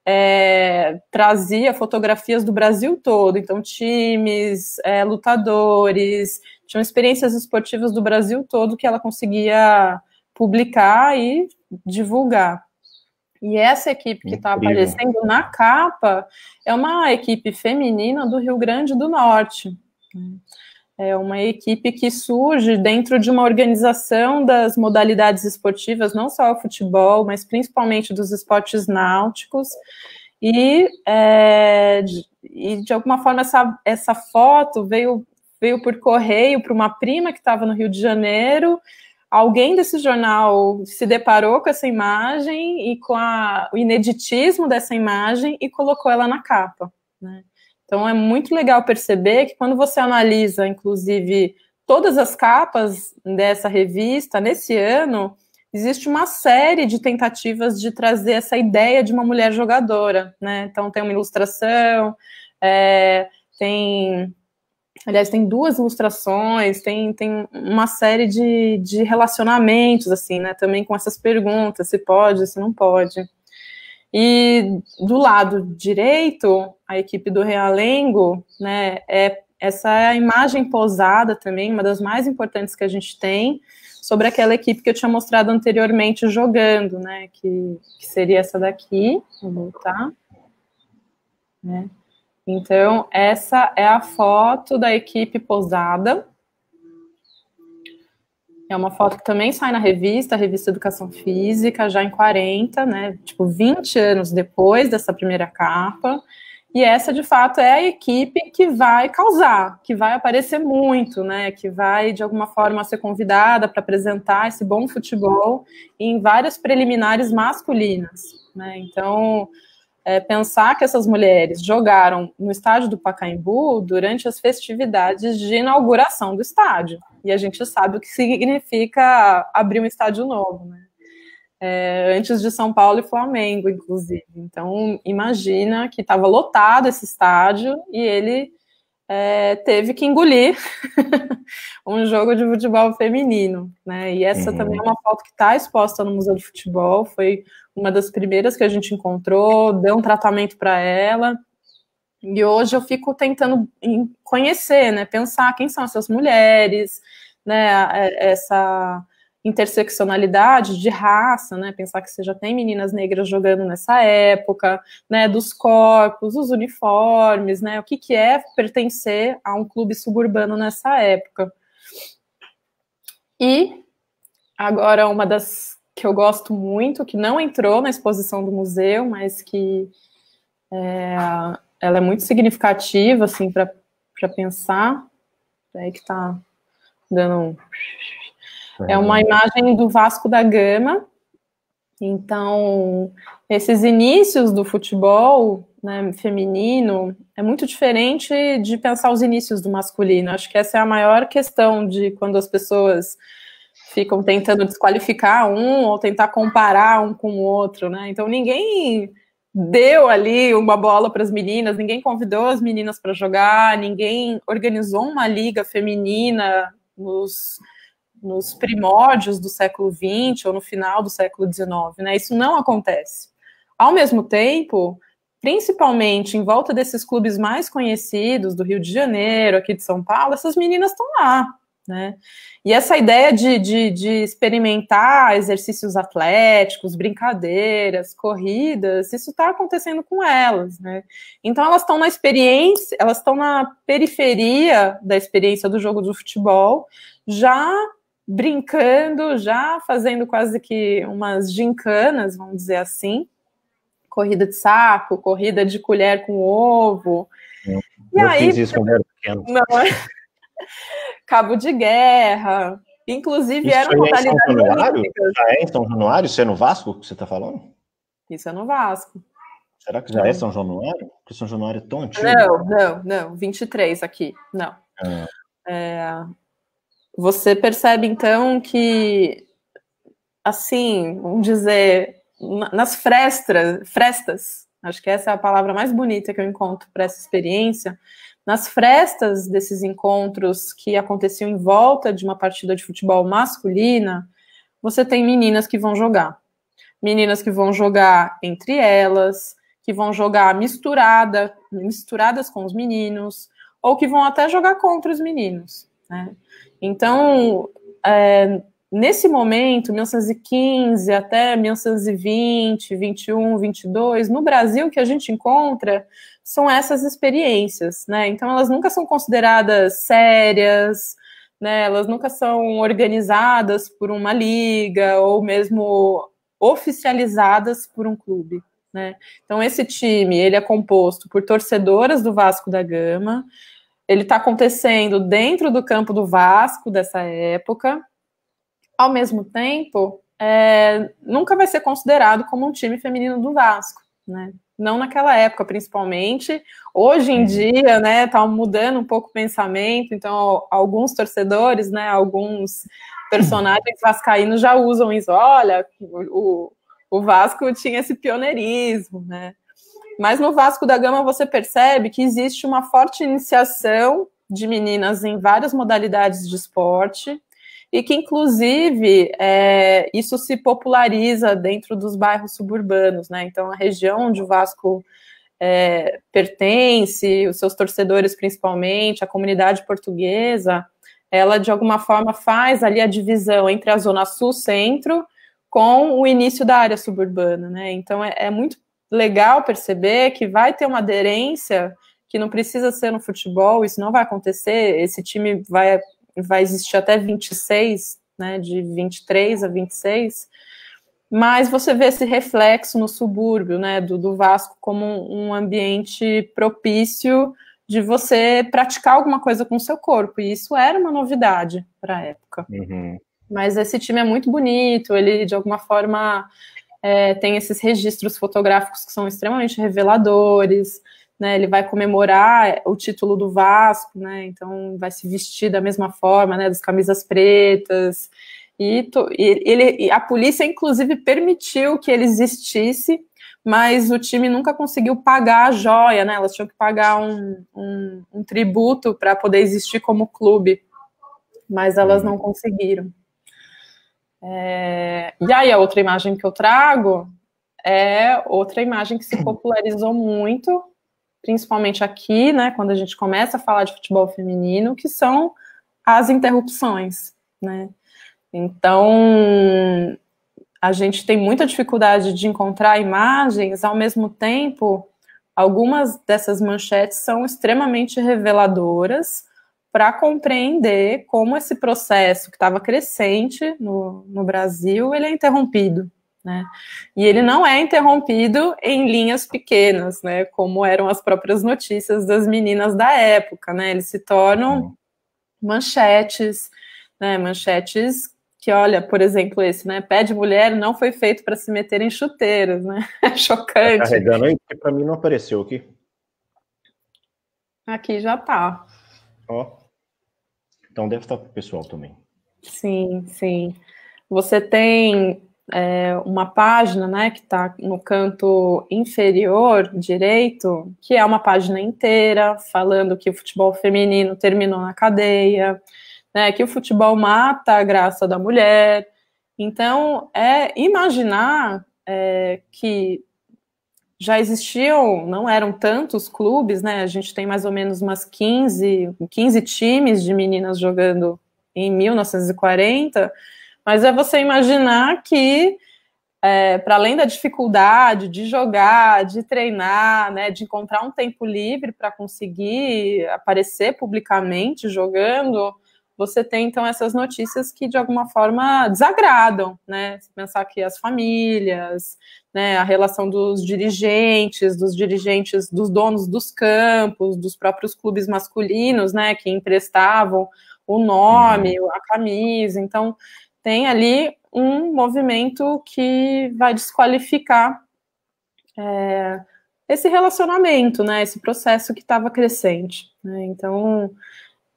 é, trazia fotografias do Brasil todo, então times, é, lutadores, tinham experiências esportivas do Brasil todo que ela conseguia publicar e divulgar. E essa equipe que está aparecendo na capa é uma equipe feminina do Rio Grande do Norte. É uma equipe que surge dentro de uma organização das modalidades esportivas, não só o futebol, mas principalmente dos esportes náuticos. E, é, e de alguma forma, essa, essa foto veio, veio por correio para uma prima que estava no Rio de Janeiro. Alguém desse jornal se deparou com essa imagem e com a, o ineditismo dessa imagem e colocou ela na capa. Né? Então é muito legal perceber que quando você analisa, inclusive, todas as capas dessa revista nesse ano, existe uma série de tentativas de trazer essa ideia de uma mulher jogadora, né? Então tem uma ilustração, é, tem Aliás, tem duas ilustrações, tem, tem uma série de, de relacionamentos, assim, né? Também com essas perguntas, se pode, se não pode. E do lado direito, a equipe do Realengo, né, é essa é a imagem posada também, uma das mais importantes que a gente tem, sobre aquela equipe que eu tinha mostrado anteriormente jogando, né, que, que seria essa daqui, vou voltar, né. Então, essa é a foto da equipe posada, é uma foto que também sai na revista, a revista Educação Física, já em 40, né? Tipo, 20 anos depois dessa primeira capa. E essa, de fato, é a equipe que vai causar, que vai aparecer muito, né? Que vai, de alguma forma, ser convidada para apresentar esse bom futebol em várias preliminares masculinas, né? Então, é, pensar que essas mulheres jogaram no estádio do Pacaembu durante as festividades de inauguração do estádio. E a gente sabe o que significa abrir um estádio novo, né? É, antes de São Paulo e Flamengo, inclusive. Então, imagina que estava lotado esse estádio e ele é, teve que engolir *laughs* um jogo de futebol feminino, né? E essa uhum. também é uma foto que está exposta no Museu de Futebol, foi uma das primeiras que a gente encontrou, deu um tratamento para ela. E hoje eu fico tentando conhecer, né? Pensar quem são essas mulheres, né? É, essa interseccionalidade de raça, né? Pensar que você já tem meninas negras jogando nessa época, né? Dos corpos, os uniformes, né? O que, que é pertencer a um clube suburbano nessa época. E agora uma das que eu gosto muito, que não entrou na exposição do museu, mas que é, ela é muito significativa, assim, para pensar. É que tá dando um é uma imagem do Vasco da Gama. Então, esses inícios do futebol né, feminino é muito diferente de pensar os inícios do masculino. Acho que essa é a maior questão de quando as pessoas ficam tentando desqualificar um ou tentar comparar um com o outro, né? Então ninguém deu ali uma bola para as meninas, ninguém convidou as meninas para jogar, ninguém organizou uma liga feminina nos nos primórdios do século XX ou no final do século XIX, né? Isso não acontece. Ao mesmo tempo, principalmente em volta desses clubes mais conhecidos do Rio de Janeiro, aqui de São Paulo, essas meninas estão lá, né? E essa ideia de, de, de, experimentar exercícios atléticos, brincadeiras, corridas, isso está acontecendo com elas, né? Então elas estão na experiência, elas estão na periferia da experiência do jogo do futebol, já brincando, já fazendo quase que umas gincanas, vamos dizer assim, corrida de saco, corrida de colher com ovo. Eu, e eu aí, fiz isso quando era pequeno. Não, é? *laughs* cabo de guerra, inclusive isso eram modalidades é Já é em São Januário? Isso é no Vasco que você está falando? Isso é no Vasco. Será que já é São Januário? Porque São Januário é tão antigo. Não, não, não. 23 aqui, não. Ah. É, você percebe então que, assim, vamos dizer, nas frestas, frestas, acho que essa é a palavra mais bonita que eu encontro para essa experiência, nas frestas desses encontros que aconteciam em volta de uma partida de futebol masculina, você tem meninas que vão jogar. Meninas que vão jogar entre elas, que vão jogar misturada, misturadas com os meninos, ou que vão até jogar contra os meninos. Né? Então, é, nesse momento, 1915 até 1920, 21, 22, no Brasil que a gente encontra são essas experiências, né? Então elas nunca são consideradas sérias, né? Elas nunca são organizadas por uma liga ou mesmo oficializadas por um clube. Né? Então esse time ele é composto por torcedoras do Vasco da Gama, ele está acontecendo dentro do campo do Vasco dessa época. Ao mesmo tempo, é, nunca vai ser considerado como um time feminino do Vasco, né? Não naquela época, principalmente. Hoje em dia, né, tá mudando um pouco o pensamento. Então, alguns torcedores, né, alguns personagens vascaínos já usam isso. Olha, o, o Vasco tinha esse pioneirismo, né? Mas no Vasco da Gama você percebe que existe uma forte iniciação de meninas em várias modalidades de esporte e que, inclusive, é, isso se populariza dentro dos bairros suburbanos, né? Então, a região onde o Vasco é, pertence, os seus torcedores principalmente, a comunidade portuguesa, ela de alguma forma faz ali a divisão entre a zona sul-centro com o início da área suburbana, né? Então, é, é muito legal perceber que vai ter uma aderência que não precisa ser no futebol, isso não vai acontecer, esse time vai, vai existir até 26, né, de 23 a 26, mas você vê esse reflexo no subúrbio, né, do, do Vasco como um ambiente propício de você praticar alguma coisa com o seu corpo, e isso era uma novidade para a época. Uhum. Mas esse time é muito bonito, ele de alguma forma é, tem esses registros fotográficos que são extremamente reveladores, né, ele vai comemorar o título do Vasco, né, então vai se vestir da mesma forma, né, das camisas pretas, e, ele, e a polícia, inclusive, permitiu que ele existisse, mas o time nunca conseguiu pagar a joia, né, elas tinham que pagar um, um, um tributo para poder existir como clube, mas elas não conseguiram. É, e aí, a outra imagem que eu trago é outra imagem que se popularizou muito, principalmente aqui, né, quando a gente começa a falar de futebol feminino, que são as interrupções, né? Então, a gente tem muita dificuldade de encontrar imagens, ao mesmo tempo, algumas dessas manchetes são extremamente reveladoras para compreender como esse processo que estava crescente no, no Brasil, ele é interrompido. Né? E ele não é interrompido em linhas pequenas, né? Como eram as próprias notícias das meninas da época, né? Eles se tornam manchetes, né? Manchetes que, olha, por exemplo, esse, né? Pé de mulher não foi feito para se meter em chuteiros, né? *laughs* É chocante. Tá carregando aí, porque para mim não apareceu aqui. Aqui já tá. Ó. Então deve estar para o pessoal também. Sim, sim. Você tem é, uma página, né, que está no canto inferior direito, que é uma página inteira falando que o futebol feminino terminou na cadeia, né, que o futebol mata a graça da mulher. Então, é imaginar é, que já existiam, não eram tantos clubes, né? A gente tem mais ou menos umas 15, 15 times de meninas jogando em 1940 mas é você imaginar que, é, para além da dificuldade de jogar, de treinar, né, de encontrar um tempo livre para conseguir aparecer publicamente jogando, você tem então essas notícias que de alguma forma desagradam, né? Se pensar que as famílias, né, a relação dos dirigentes, dos dirigentes, dos donos dos campos, dos próprios clubes masculinos, né, que emprestavam o nome, uhum. a camisa. Então, tem ali um movimento que vai desqualificar é, esse relacionamento, né, esse processo que estava crescente. Né? Então,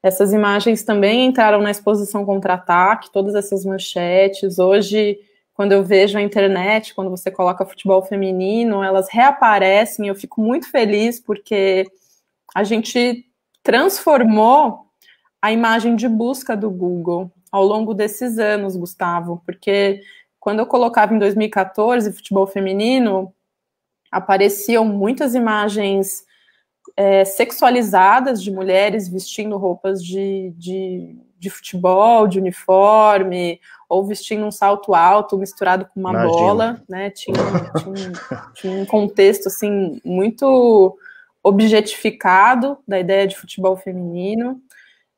essas imagens também entraram na exposição contra-ataque, todas essas manchetes. Hoje, quando eu vejo a internet, quando você coloca futebol feminino, elas reaparecem. Eu fico muito feliz porque a gente transformou a imagem de busca do Google ao longo desses anos, Gustavo, porque quando eu colocava em 2014 futebol feminino, apareciam muitas imagens é, sexualizadas de mulheres vestindo roupas de, de, de, futebol, de uniforme, ou vestindo um salto alto misturado com uma Imagina. bola, né? Tinha, *laughs* tinha, tinha um contexto assim muito objetificado da ideia de futebol feminino.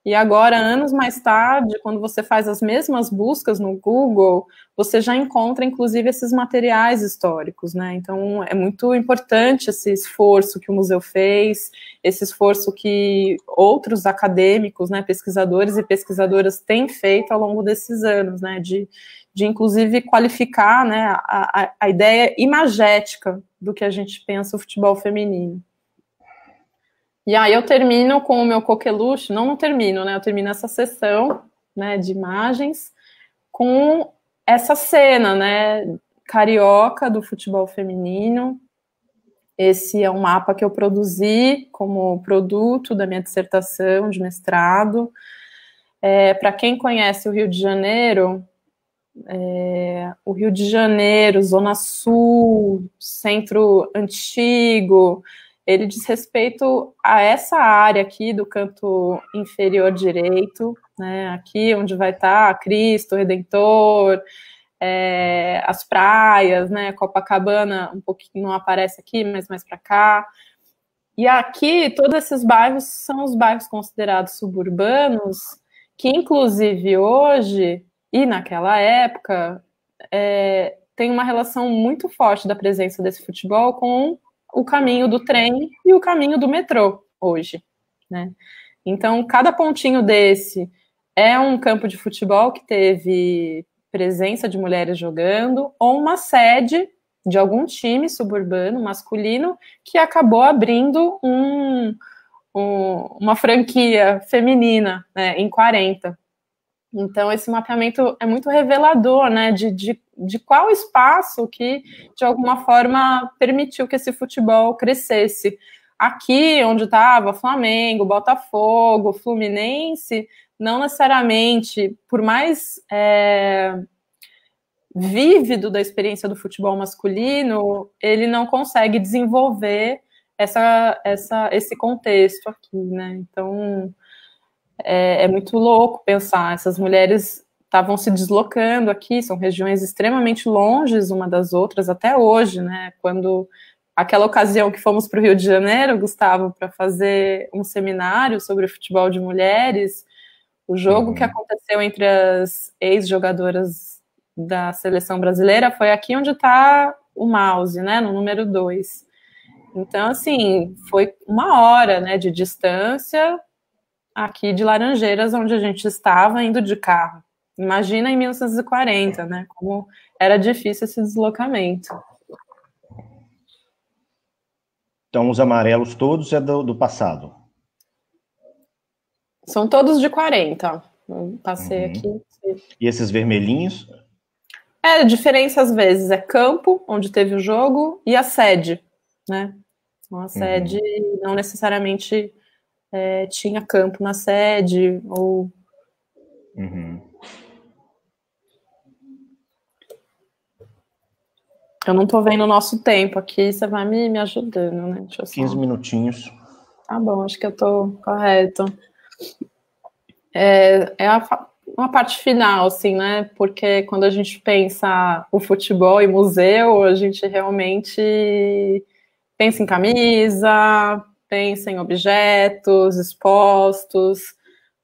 E agora, anos mais tarde, quando você faz as mesmas buscas no Google, você já encontra, inclusive, esses materiais históricos, né? Então, é muito importante esse esforço que o museu fez, esse esforço que outros acadêmicos, né, pesquisadores e pesquisadoras têm feito ao longo desses anos, né? De, de inclusive, qualificar né, a, a, a ideia imagética do que a gente pensa o futebol feminino. E aí eu termino com o meu coqueluche, não, não termino, né? Eu termino essa sessão, né, de imagens com essa cena, né, carioca do futebol feminino. Esse é um mapa que eu produzi como produto da minha dissertação de mestrado. É, Para quem conhece o Rio de Janeiro, é, o Rio de Janeiro, Zona Sul, Centro Antigo, ele diz respeito a essa área aqui do canto inferior direito, né, aqui onde vai estar Cristo, Redentor, é, as praias, né, Copacabana um pouquinho não aparece aqui, mas mais para cá. E aqui, todos esses bairros são os bairros considerados suburbanos, que inclusive hoje e naquela época é, tem uma relação muito forte da presença desse futebol com o caminho do trem e o caminho do metrô hoje, né? Então, cada pontinho desse é um campo de futebol que teve presença de mulheres jogando ou uma sede de algum time suburbano masculino que acabou abrindo um, um, uma franquia feminina né, em 40. Então, esse mapeamento é muito revelador, né, de, de, de qual espaço que, de alguma forma, permitiu que esse futebol crescesse. Aqui, onde estava Flamengo, Botafogo, Fluminense, não necessariamente, por mais é, vívido da experiência do futebol masculino, ele não consegue desenvolver essa, essa, esse contexto aqui, né? Então, é, é muito louco pensar. Essas mulheres estavam se deslocando aqui, são regiões extremamente longes uma das outras até hoje, né? Quando aquela ocasião que fomos para o Rio de Janeiro, Gustavo, para fazer um seminário sobre futebol de mulheres, o jogo uhum. que aconteceu entre as ex-jogadoras da seleção brasileira foi aqui onde está o mouse, né? No número 2. Então, assim, foi uma hora né, de distância aqui de Laranjeiras, onde a gente estava indo de carro. Imagina em 1940, né? Como era difícil esse deslocamento. Então, os amarelos todos é do, do passado? São todos de 40. Eu passei uhum. aqui. E esses vermelhinhos? É, a diferença às vezes é campo, onde teve o jogo, e a sede, né? Então, a sede uhum. não necessariamente é, tinha campo na sede, ou... Uhum. Eu não tô vendo o nosso tempo aqui, você vai me, me ajudando, né? Deixa eu só... 15 minutinhos. Tá bom, acho que eu tô correto. É, é a, uma parte final, assim, né? Porque quando a gente pensa o futebol e museu, a gente realmente pensa em camisa, pensa em objetos expostos,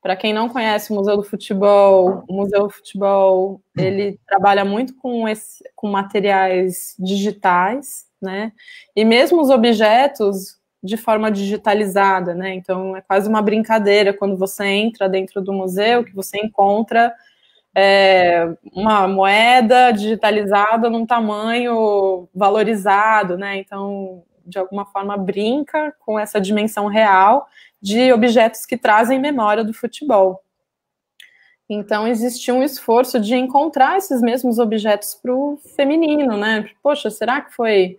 para quem não conhece o Museu do Futebol, o Museu do Futebol ele trabalha muito com, esse, com materiais digitais, né? E mesmo os objetos de forma digitalizada, né? Então é quase uma brincadeira quando você entra dentro do museu que você encontra é, uma moeda digitalizada num tamanho valorizado, né? Então de alguma forma brinca com essa dimensão real de objetos que trazem memória do futebol. Então, existia um esforço de encontrar esses mesmos objetos para o feminino, né? Poxa, será que foi,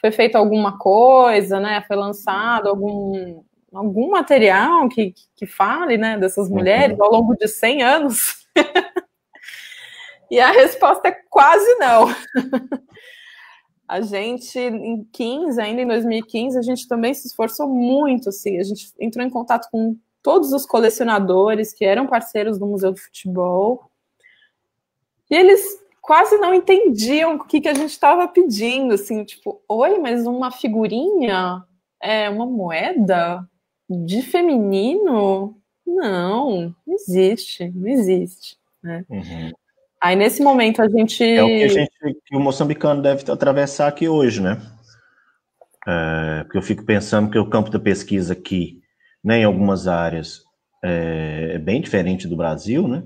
foi feito alguma coisa, né? Foi lançado algum, algum material que, que fale né, dessas mulheres ao longo de 100 anos? *laughs* e a resposta é quase não. *laughs* a gente, em 15, ainda em 2015, a gente também se esforçou muito, assim, a gente entrou em contato com todos os colecionadores que eram parceiros do Museu do Futebol, e eles quase não entendiam o que, que a gente estava pedindo, assim, tipo, oi, mas uma figurinha, é uma moeda de feminino? Não, não existe, não existe, né? Uhum. Aí nesse momento a gente. É o que, gente, que o moçambicano deve atravessar aqui hoje, né? É, porque eu fico pensando que o campo da pesquisa aqui, né, em algumas áreas, é, é bem diferente do Brasil, né?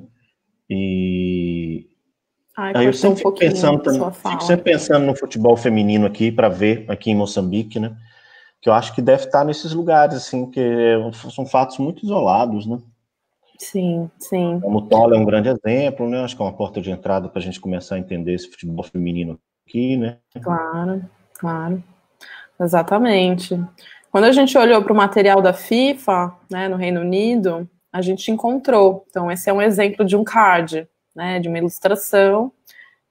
E Ai, aí eu sempre um fico pensando, fico sempre pensando no futebol feminino aqui para ver aqui em Moçambique, né? Que eu acho que deve estar nesses lugares, assim, que são fatos muito isolados, né? Sim, sim. O Tola é um grande exemplo, né? Acho que é uma porta de entrada para a gente começar a entender esse futebol feminino aqui, né? Claro, claro. Exatamente. Quando a gente olhou para o material da FIFA, né, no Reino Unido, a gente encontrou. Então, esse é um exemplo de um card, né, de uma ilustração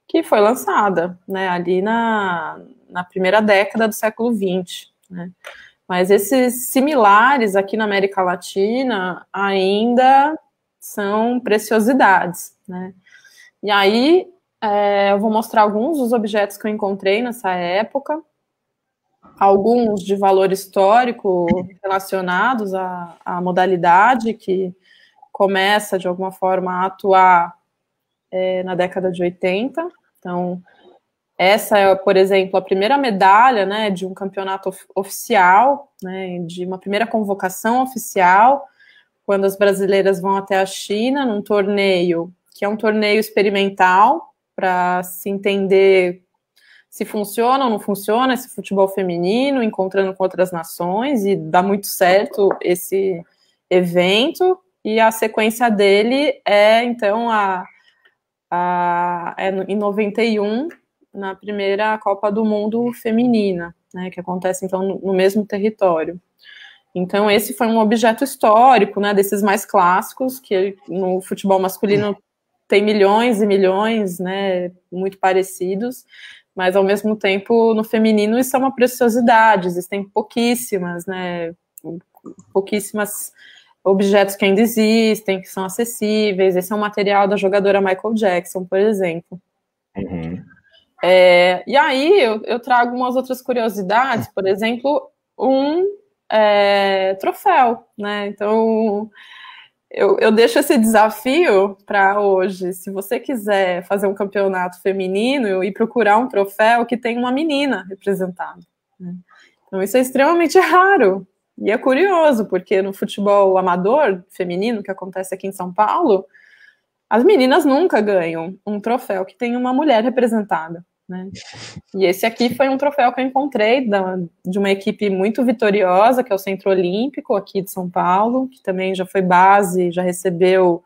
que foi lançada, né, ali na, na primeira década do século XX, né. Mas esses similares aqui na América Latina ainda são preciosidades, né? E aí é, eu vou mostrar alguns dos objetos que eu encontrei nessa época, alguns de valor histórico relacionados à, à modalidade que começa de alguma forma a atuar é, na década de 80. Então, essa é, por exemplo, a primeira medalha né, de um campeonato oficial, né, de uma primeira convocação oficial, quando as brasileiras vão até a China, num torneio que é um torneio experimental, para se entender se funciona ou não funciona esse futebol feminino, encontrando com outras nações, e dá muito certo esse evento, e a sequência dele é, então, a, a, é em 91, na primeira Copa do Mundo feminina, né, que acontece então no mesmo território. Então esse foi um objeto histórico, né, desses mais clássicos que no futebol masculino tem milhões e milhões, né, muito parecidos, mas ao mesmo tempo no feminino isso é uma preciosidade, existem pouquíssimas, né, pouquíssimas objetos que ainda existem, que são acessíveis. Esse é um material da jogadora Michael Jackson, por exemplo. Uhum. É, e aí eu, eu, trago umas outras curiosidades, por exemplo, um é, troféu, né? Então eu, eu deixo esse desafio para hoje. Se você quiser fazer um campeonato feminino e procurar um troféu que tem uma menina representada. Né? Então isso é extremamente *laughs* raro. E é curioso, porque no futebol amador feminino, que acontece aqui em São Paulo, as meninas nunca ganham um troféu que tem uma mulher representada. Né? E esse aqui foi um troféu que eu encontrei da, de uma equipe muito vitoriosa, que é o Centro Olímpico aqui de São Paulo, que também já foi base, já recebeu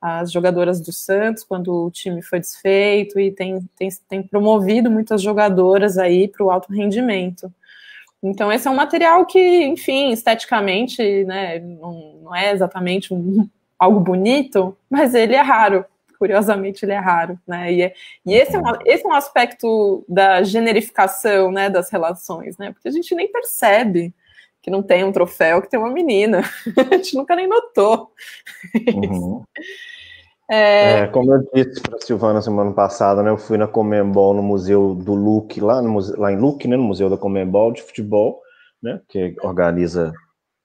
as jogadoras do Santos quando o time foi desfeito e tem, tem, tem promovido muitas jogadoras aí para o alto rendimento. Então, esse é um material que, enfim, esteticamente, né, não, não é exatamente um, *laughs* algo bonito, mas ele é raro. Curiosamente, ele é raro, né? E, é, e esse, é um, esse é um aspecto da generificação, né, das relações, né? Porque a gente nem percebe que não tem um troféu que tem uma menina. *laughs* a gente nunca nem notou. Uhum. *laughs* É... É, como eu disse para a Silvana semana passada, né, eu fui na Comembol no Museu do Luque, lá, no, lá em Luque, né, no Museu da Comembol de Futebol, né, que organiza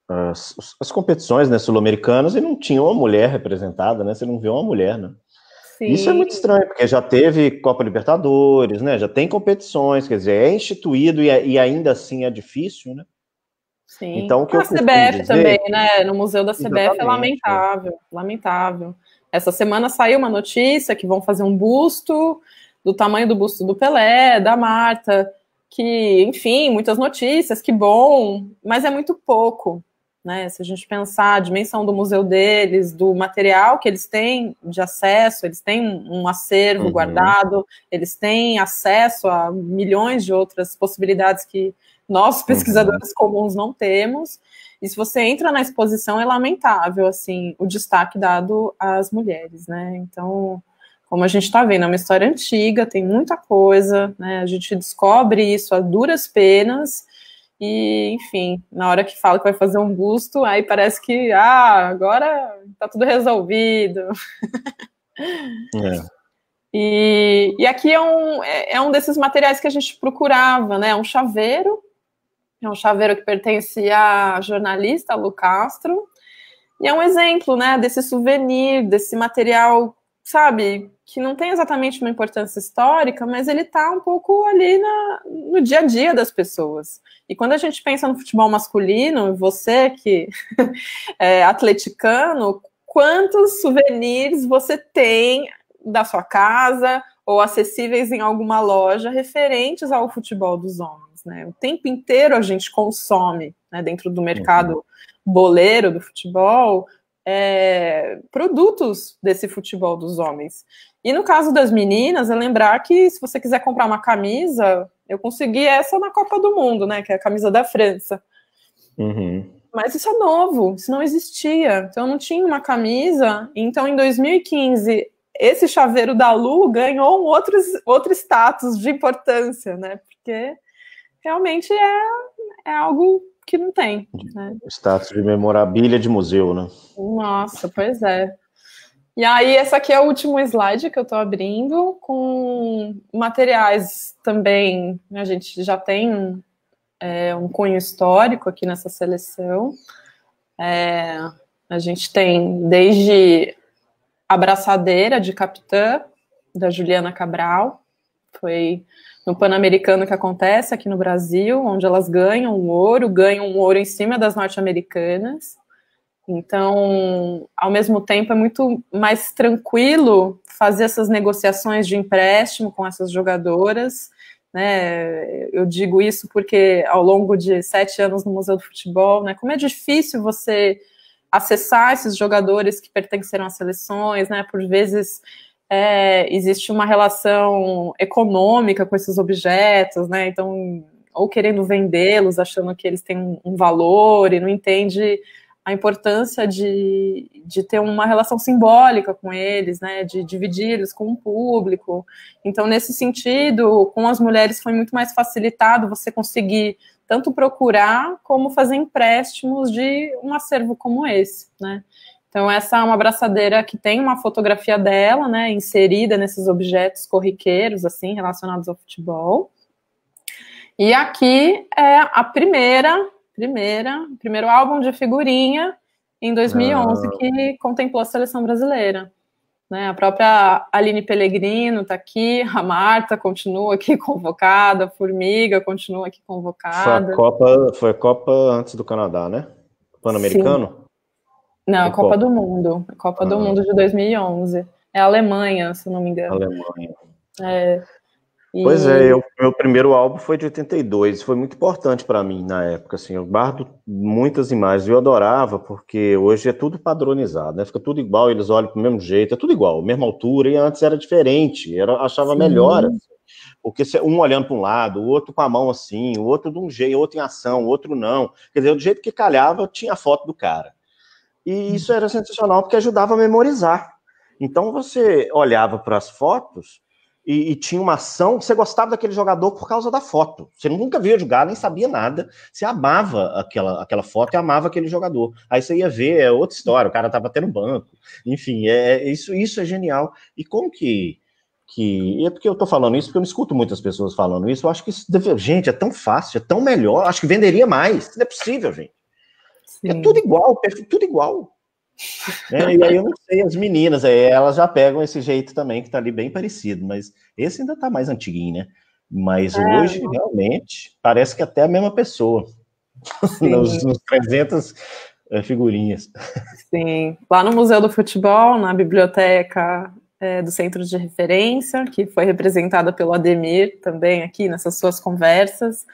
as, as competições né, sul-americanas e não tinha uma mulher representada, né, você não vê uma mulher, né. Sim. Isso é muito estranho, porque já teve Copa Libertadores, né, já tem competições, quer dizer, é instituído e, e ainda assim é difícil, né. Sim, então, o que a CBF dizer... também, né, no Museu da CBF é Exatamente, é lamentável, é. lamentável. Essa semana saiu uma notícia que vão fazer um busto do tamanho do busto do Pelé, da Marta, que, enfim, muitas notícias, que bom, mas é muito pouco, né? Se a gente pensar a dimensão do museu deles, do material que eles têm de acesso, eles têm um acervo uhum. guardado, eles têm acesso a milhões de outras possibilidades que nós, uhum. pesquisadores uhum. comuns, não temos. E se você entra na exposição, é lamentável, assim, o destaque dado às mulheres, né? Então, como a gente está vendo, é uma história antiga, tem muita coisa, né? A gente descobre isso a duras penas, e, enfim, na hora que fala que vai fazer um busto, aí parece que, ah, agora tá tudo resolvido. É. E, e aqui é um, é, é um desses materiais que a gente procurava, né? Um chaveiro é um chaveiro que pertence à jornalista Lu Castro, e é um exemplo, né, desse souvenir, desse material, sabe, que não tem exatamente uma importância histórica, mas ele está um pouco ali na, no dia a dia das pessoas. E quando a gente pensa no futebol masculino, você que *laughs* é atleticano, quantos souvenirs você tem da sua casa ou acessíveis em alguma loja referentes ao futebol dos homens? né? O tempo inteiro a gente consome, né, dentro do mercado uhum. boleiro do futebol, é, produtos desse futebol dos homens. E no caso das meninas, é lembrar que se você quiser comprar uma camisa, eu consegui essa na Copa do Mundo, né? Que é a camisa da França. Uhum. Mas isso é novo, isso não existia. Então eu não tinha uma camisa. Então em 2015 esse chaveiro da Lu ganhou um outro, outro status de importância, né? Porque realmente é, é algo que não tem. Né? Status de memorabilia de museu, né? Nossa, pois é. E aí, essa aqui é o último slide que eu estou abrindo, com materiais também. A gente já tem é, um cunho histórico aqui nessa seleção. É, a gente tem desde a braçadeira de capitã, da Juliana Cabral, foi no Pan-Americano que acontece aqui no Brasil, onde elas ganham o ouro, ganham o ouro em cima das norte-americanas. Então, ao mesmo tempo, é muito mais tranquilo fazer essas negociações de empréstimo com essas jogadoras. Né? Eu digo isso porque ao longo de sete anos no Museu do Futebol, né, como é difícil você acessar esses jogadores que pertenceram às seleções, né? Por vezes é, existe uma relação econômica com esses objetos, né? Então, ou querendo vendê-los, achando que eles têm um valor e não entende a importância de, de ter uma relação simbólica com eles, né? De dividir-los com o público. Então, nesse sentido, com as mulheres foi muito mais facilitado você conseguir tanto procurar como fazer empréstimos de um acervo como esse, né? Então, essa é uma abraçadeira que tem uma fotografia dela, né, inserida nesses objetos corriqueiros, assim, relacionados ao futebol. E aqui é a primeira, primeira, primeiro álbum de figurinha em 2011 ah. que contemplou a seleção brasileira. Né, a própria Aline Pellegrino está aqui, a Marta continua aqui *laughs* convocada, a Formiga continua aqui convocada. Foi a Copa, foi a Copa antes do Canadá, né? Pan-Americano? Não, a Copa, Copa, do Mundo. A Copa ah. do Mundo de 2011. É a Alemanha, se não me engano. Alemanha. É. E... Pois é, o meu primeiro álbum foi de 82, foi muito importante para mim na época, assim, eu guardo muitas imagens, eu adorava, porque hoje é tudo padronizado, né, fica tudo igual, eles olham pro mesmo jeito, é tudo igual, mesma altura, e antes era diferente, era, achava Sim. melhor, assim, porque um olhando para um lado, o outro com a mão assim, o outro de um jeito, outro em ação, o outro não, quer dizer, do jeito que calhava, tinha a foto do cara, e isso era sensacional, porque ajudava a memorizar, então você olhava para as fotos, e, e, tinha uma ação, você gostava daquele jogador por causa da foto. Você nunca via jogar, nem sabia nada. Você amava aquela, aquela foto e amava aquele jogador. Aí você ia ver, é outra história, o cara estava até no banco. Enfim, é, é, isso, isso é genial. E como que. que é porque eu estou falando isso, porque eu não escuto muitas pessoas falando isso. Eu acho que isso gente, é tão fácil, é tão melhor. Acho que venderia mais. Não é possível, gente. É Sim. É tudo igual, tudo igual. É, e aí eu não sei, as meninas, aí elas já pegam esse jeito também, que tá ali bem parecido, mas esse ainda tá mais antiguinho, né? Mas é, hoje, realmente, parece que até a mesma pessoa. nos, nos 300 é, figurinhas. Sim, lá no Museu do Futebol, na biblioteca é, do Centro de Referência, que foi representada pelo Ademir também aqui nessas suas conversas,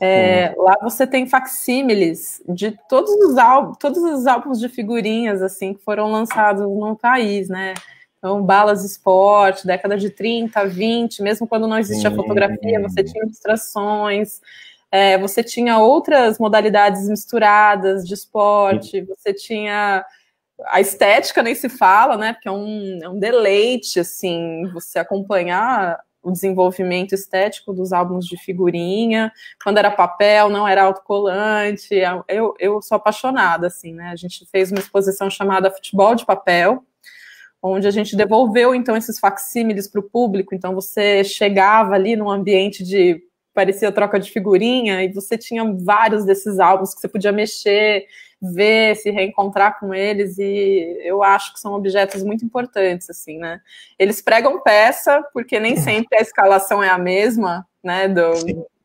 é, lá você tem facsímiles de todos os álbuns, todos os álbuns de figurinhas assim que foram lançados no país, né? Então, Balas Esporte, década de 30, 20, mesmo quando não existia fotografia, você tinha ilustrações, é, você tinha outras modalidades misturadas de esporte, você tinha a estética nem se fala, né? Porque é um, é um deleite, assim, você acompanhar o desenvolvimento estético dos álbuns de figurinha, quando era papel, não era autocolante, eu, eu sou apaixonada, assim, né, a gente fez uma exposição chamada Futebol de Papel, onde a gente devolveu, então, esses facsímiles para o público, então você chegava ali num ambiente de parecia troca de figurinha, e você tinha vários desses álbuns que você podia mexer, ver, se reencontrar com eles, e eu acho que são objetos muito importantes, assim, né? Eles pregam peça, porque nem sempre a escalação é a mesma, né, do,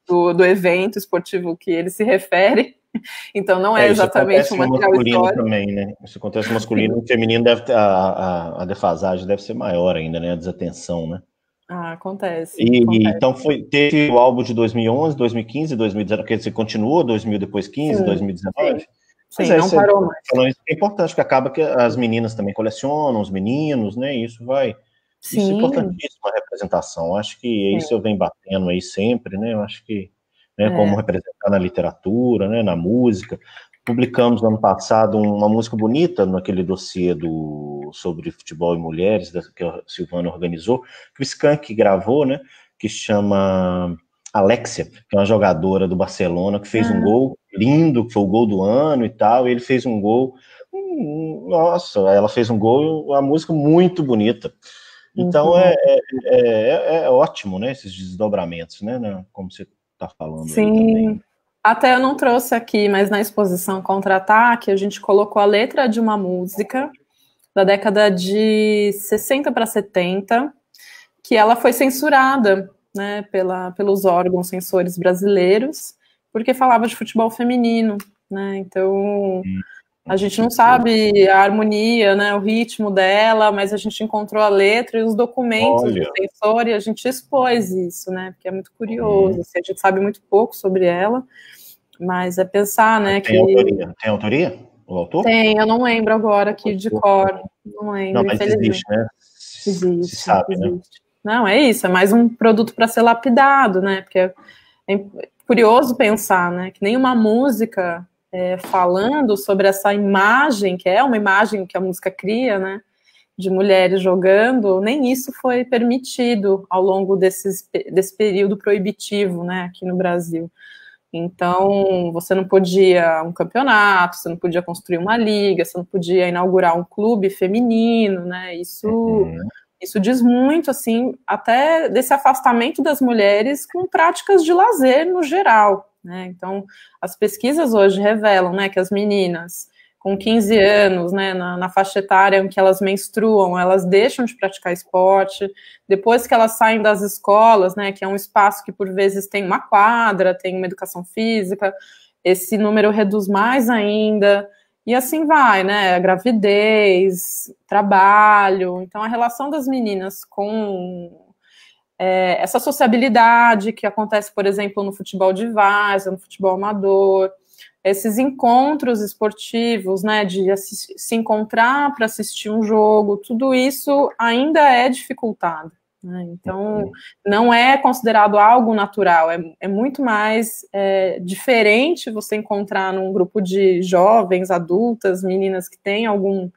do, do evento esportivo que ele se refere, *laughs* então não é, é exatamente uma masculino também, né? Isso acontece masculino, o feminino deve a, a, a, defasagem deve ser maior ainda, né? A desatenção, né? Ah, acontece, e, acontece. Então foi, teve o álbum de 2011, 2015, 2019, que você continua, 2000 depois 15, sim, 2019? Sim. Sim, é, não parou mais. Isso é importante, porque acaba que as meninas também colecionam, os meninos, né? Isso vai. Sim. Isso é importantíssimo a representação. Acho que isso eu venho batendo aí sempre, né? Eu acho que, né, é. como representar na literatura, né, na música. Publicamos no ano passado uma música bonita naquele dossiê do, sobre futebol e mulheres, que a Silvana organizou, que o Skank gravou, né? Que chama Alexia, que é uma jogadora do Barcelona, que fez ah. um gol lindo, que foi o gol do ano e tal, e ele fez um gol, hum, nossa, ela fez um gol, uma música muito bonita. Então uhum. é, é, é, é, ótimo, né, esses desdobramentos, né, né como você está falando. Sim, até eu não trouxe aqui, mas na exposição Contra-Ataque a gente colocou a letra de uma música da década de 60 para 70, que ela foi censurada né, pela, pelos órgãos censores brasileiros, porque falava de futebol feminino, né? Então a gente não sabe a harmonia, né, o ritmo dela, mas a gente encontrou a letra e os documentos Olha. do censor e a gente expôs isso, né? Porque é muito curioso, hum. assim, a gente sabe muito pouco sobre ela, mas é pensar, né, Tem que autoria? Tem autoria? O autor? Tem, eu não lembro agora aqui de cor, não lembro. Não, mas existe, né? Existe. Se sabe, né? existe. né? Não, é isso, é mais um produto para ser lapidado, né? Porque é, é curioso pensar, né? Que nenhuma música é, falando sobre essa imagem, que é uma imagem que a música cria, né? De mulheres jogando, nem isso foi permitido ao longo desses, desse período proibitivo, né? Aqui no Brasil. Então, você não podia um campeonato, você não podia construir uma liga, você não podia inaugurar um clube feminino, né? Isso, uhum. Isso diz muito, assim, até desse afastamento das mulheres com práticas de lazer no geral, né? Então, as pesquisas hoje revelam, né, que as meninas com 15 anos, né, na, na, faixa etária em que elas menstruam, elas deixam de praticar esporte. Depois que elas saem das escolas, né, que é um espaço que por vezes tem uma quadra, tem uma educação física, esse número reduz mais ainda. E assim vai, né? Gravidez, trabalho. Então, a relação das meninas com é, essa sociabilidade que acontece, por exemplo, no futebol de várzea, no futebol amador, esses encontros esportivos, né, de se encontrar para assistir um jogo, tudo isso ainda é dificultado. Né? Então, uhum. não é considerado algo natural, é, é muito mais é, diferente você encontrar num grupo de jovens, adultas, meninas que têm algum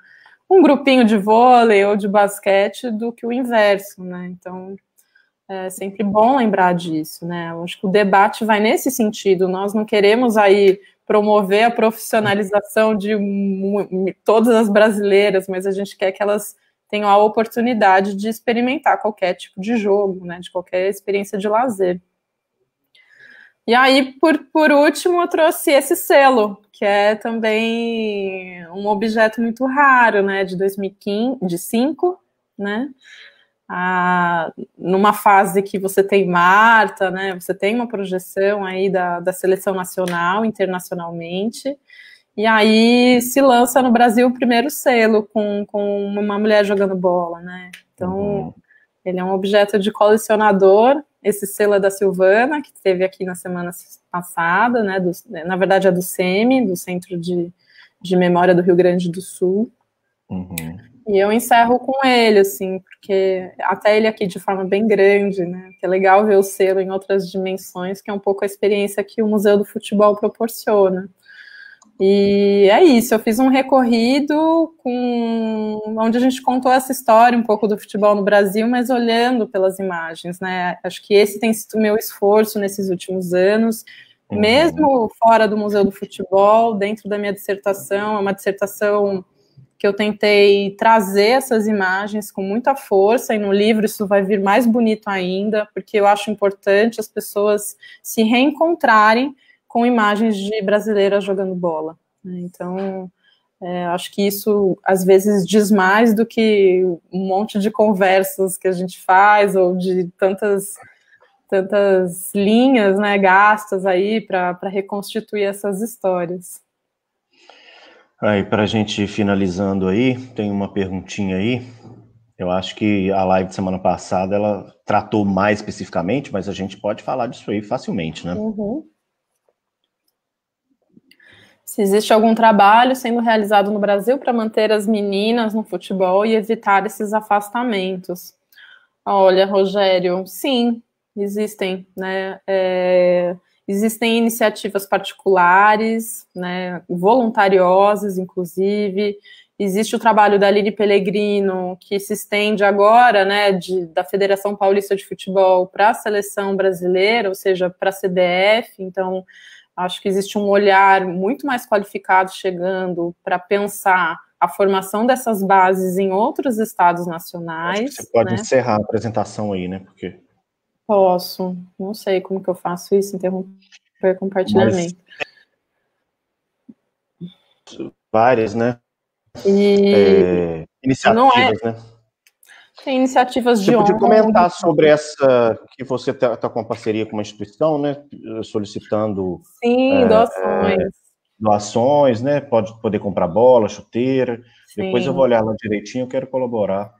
um grupinho de vôlei ou de basquete do que o inverso, né? Então, é sempre bom lembrar disso, né? Eu acho que o debate vai nesse sentido. Nós não queremos aí promover a profissionalização de todas as brasileiras, mas a gente quer que elas tenham a oportunidade de experimentar qualquer tipo de jogo, né, de qualquer experiência de lazer. E aí, por, por último, eu trouxe esse selo, que é também um objeto muito raro, né, de 2015, de 5, né, a, numa fase que você tem Marta, né, você tem uma projeção aí da, da seleção nacional, internacionalmente, e aí se lança no Brasil o primeiro selo com, com uma mulher jogando bola, né, então uhum. ele é um objeto de colecionador, esse selo é da Silvana, que esteve aqui na semana passada, né, do, na verdade é do SEMI, do Centro de, de Memória do Rio Grande do Sul, uhum. E eu encerro com ele, assim, porque até ele aqui de forma bem grande, né? Que é legal ver o selo em outras dimensões, que é um pouco a experiência que o Museu do Futebol proporciona. E é isso, eu fiz um recorrido com onde a gente contou essa história um pouco do futebol no Brasil, mas olhando pelas imagens, né? Acho que esse tem sido o meu esforço nesses últimos anos, uhum. mesmo fora do Museu do Futebol, dentro da minha dissertação, é uma dissertação que eu tentei trazer essas imagens com muita força, e no livro isso vai vir mais bonito ainda, porque eu acho importante as pessoas se reencontrarem com imagens de brasileiras jogando bola. Né? Então, é, acho que isso às vezes diz mais do que um monte de conversas que a gente faz, ou de tantas tantas linhas né, gastas aí para reconstituir essas histórias. Aí, para a gente finalizando aí, tem uma perguntinha aí. Eu acho que a live de semana passada ela tratou mais especificamente, mas a gente pode falar disso aí facilmente, né? Uhum. Se existe algum trabalho sendo realizado no Brasil para manter as meninas no futebol e evitar esses afastamentos? Olha, Rogério, sim, existem, né? É, Existem iniciativas particulares, né, voluntariosas, inclusive. Existe o trabalho da Lili Pellegrino, que se estende agora, né, de, da Federação Paulista de Futebol para a seleção brasileira, ou seja, para a CBF. Então, acho que existe um olhar muito mais qualificado chegando para pensar a formação dessas bases em outros estados nacionais. você pode né? encerrar a apresentação aí, né? Porque Posso. Não sei como que eu faço isso, interromper compartilhamento. Mas, várias, né? E... É, iniciativas, é... né? Tem iniciativas de Você podia comentar sobre essa que você está tá com uma parceria com uma instituição, né? Solicitando Sim, é, doações. É, doações, né? Pode poder comprar bola, chuteira. Sim. Depois eu vou olhar lá direitinho, eu quero colaborar.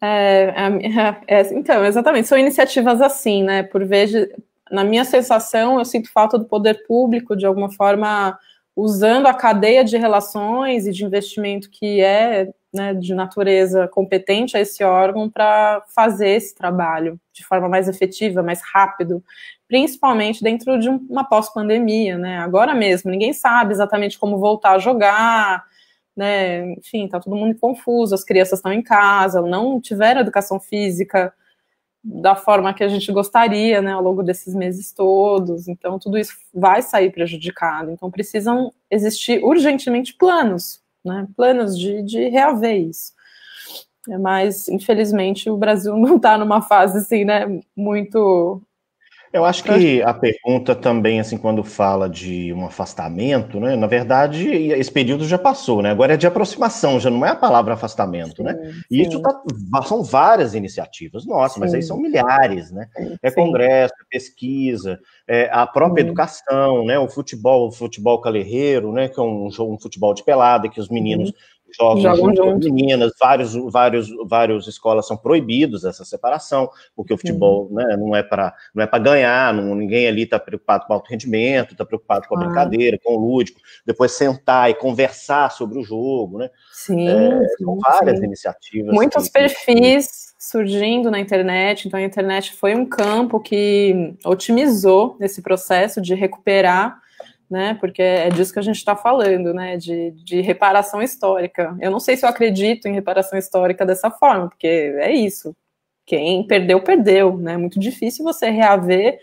É, é, é, então, exatamente, são iniciativas assim, né? Por vezes, na minha sensação, eu sinto falta do poder público, de alguma forma, usando a cadeia de relações e de investimento que é né, de natureza competente a esse órgão para fazer esse trabalho de forma mais efetiva, mais rápido, principalmente dentro de uma pós-pandemia, né? Agora mesmo, ninguém sabe exatamente como voltar a jogar né? Enfim, tá todo mundo confuso, as crianças estão em casa, não tiveram educação física da forma que a gente gostaria, né, ao longo desses meses todos. Então, tudo isso vai sair prejudicado. Então, precisam existir urgentemente planos, né, planos de, de reaver isso. Mas, infelizmente, o Brasil *laughs* não está numa fase assim, né, muito eu acho que a pergunta também, assim, quando fala de um afastamento, né? Na verdade, esse período já passou, né? Agora é de aproximação, já não é a palavra afastamento, né? sim, né? E sim. isso tá, são várias iniciativas, nossa, sim. mas aí são milhares, né? É congresso, é pesquisa, é a própria educação, né? O futebol, o futebol calerreiro, né? Que é um, um futebol de pelada, que os meninos jogam, jogam junto meninas, vários, vários, vários escolas são proibidos essa separação, porque o futebol né, não é para não é para ganhar, não, ninguém ali está preocupado com alto rendimento, está preocupado com a ah. brincadeira, com o lúdico, depois sentar e conversar sobre o jogo, né? Sim, é, são várias sim. iniciativas. Muitos que, perfis que... surgindo na internet, então a internet foi um campo que otimizou esse processo de recuperar né? Porque é disso que a gente está falando, né? De, de reparação histórica. Eu não sei se eu acredito em reparação histórica dessa forma, porque é isso. Quem perdeu, perdeu, né? É muito difícil você reaver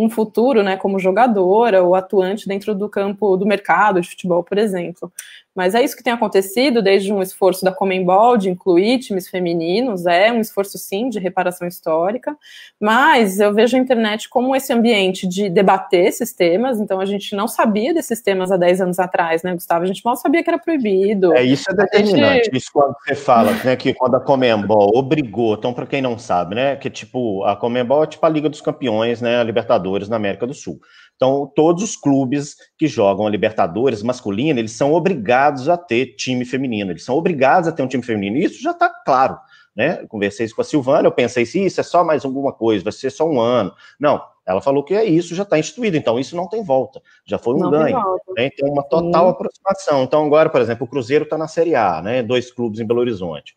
um futuro, né, como jogadora ou atuante dentro do campo do mercado de futebol, por exemplo. Mas é isso que tem acontecido desde um esforço da Comembol de incluir times femininos, é um esforço sim de reparação histórica, mas eu vejo a internet como esse ambiente de debater esses temas, então a gente não sabia desses temas há 10 anos atrás, né, Gustavo? A gente mal sabia que era proibido. É, isso é determinante, gente... isso quando você fala, né, que quando a Comembol obrigou, então para quem não sabe, né, que tipo, a Comembol é tipo a Liga dos Campeões, né, a Libertadores na América do Sul. Então, todos os clubes que jogam a Libertadores masculina, eles são obrigados a ter time feminino, eles são obrigados a ter um time feminino. E isso já está claro, né? conversei isso com a Silvana, eu pensei, se isso é só mais alguma coisa, vai ser só um ano. Não, ela falou que é isso, já está instituído, então isso não tem volta, já foi um não ganho. Tem, né? tem uma total Sim. aproximação. Então, agora, por exemplo, o Cruzeiro está na Série A, né? Dois clubes em Belo Horizonte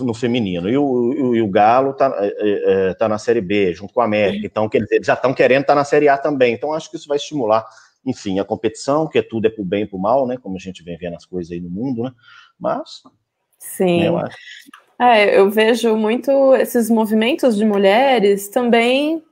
no feminino. E o, e o Galo está é, é, é, tá na Série B, junto com a América. Então, quer dizer, já estão querendo estar tá na Série A também. Então, acho que isso vai estimular, enfim, a competição, que é tudo é para o bem e para o mal, né? Como a gente vem vendo as coisas aí no mundo, né? Mas. Sim. Né, eu, acho... é, eu vejo muito esses movimentos de mulheres também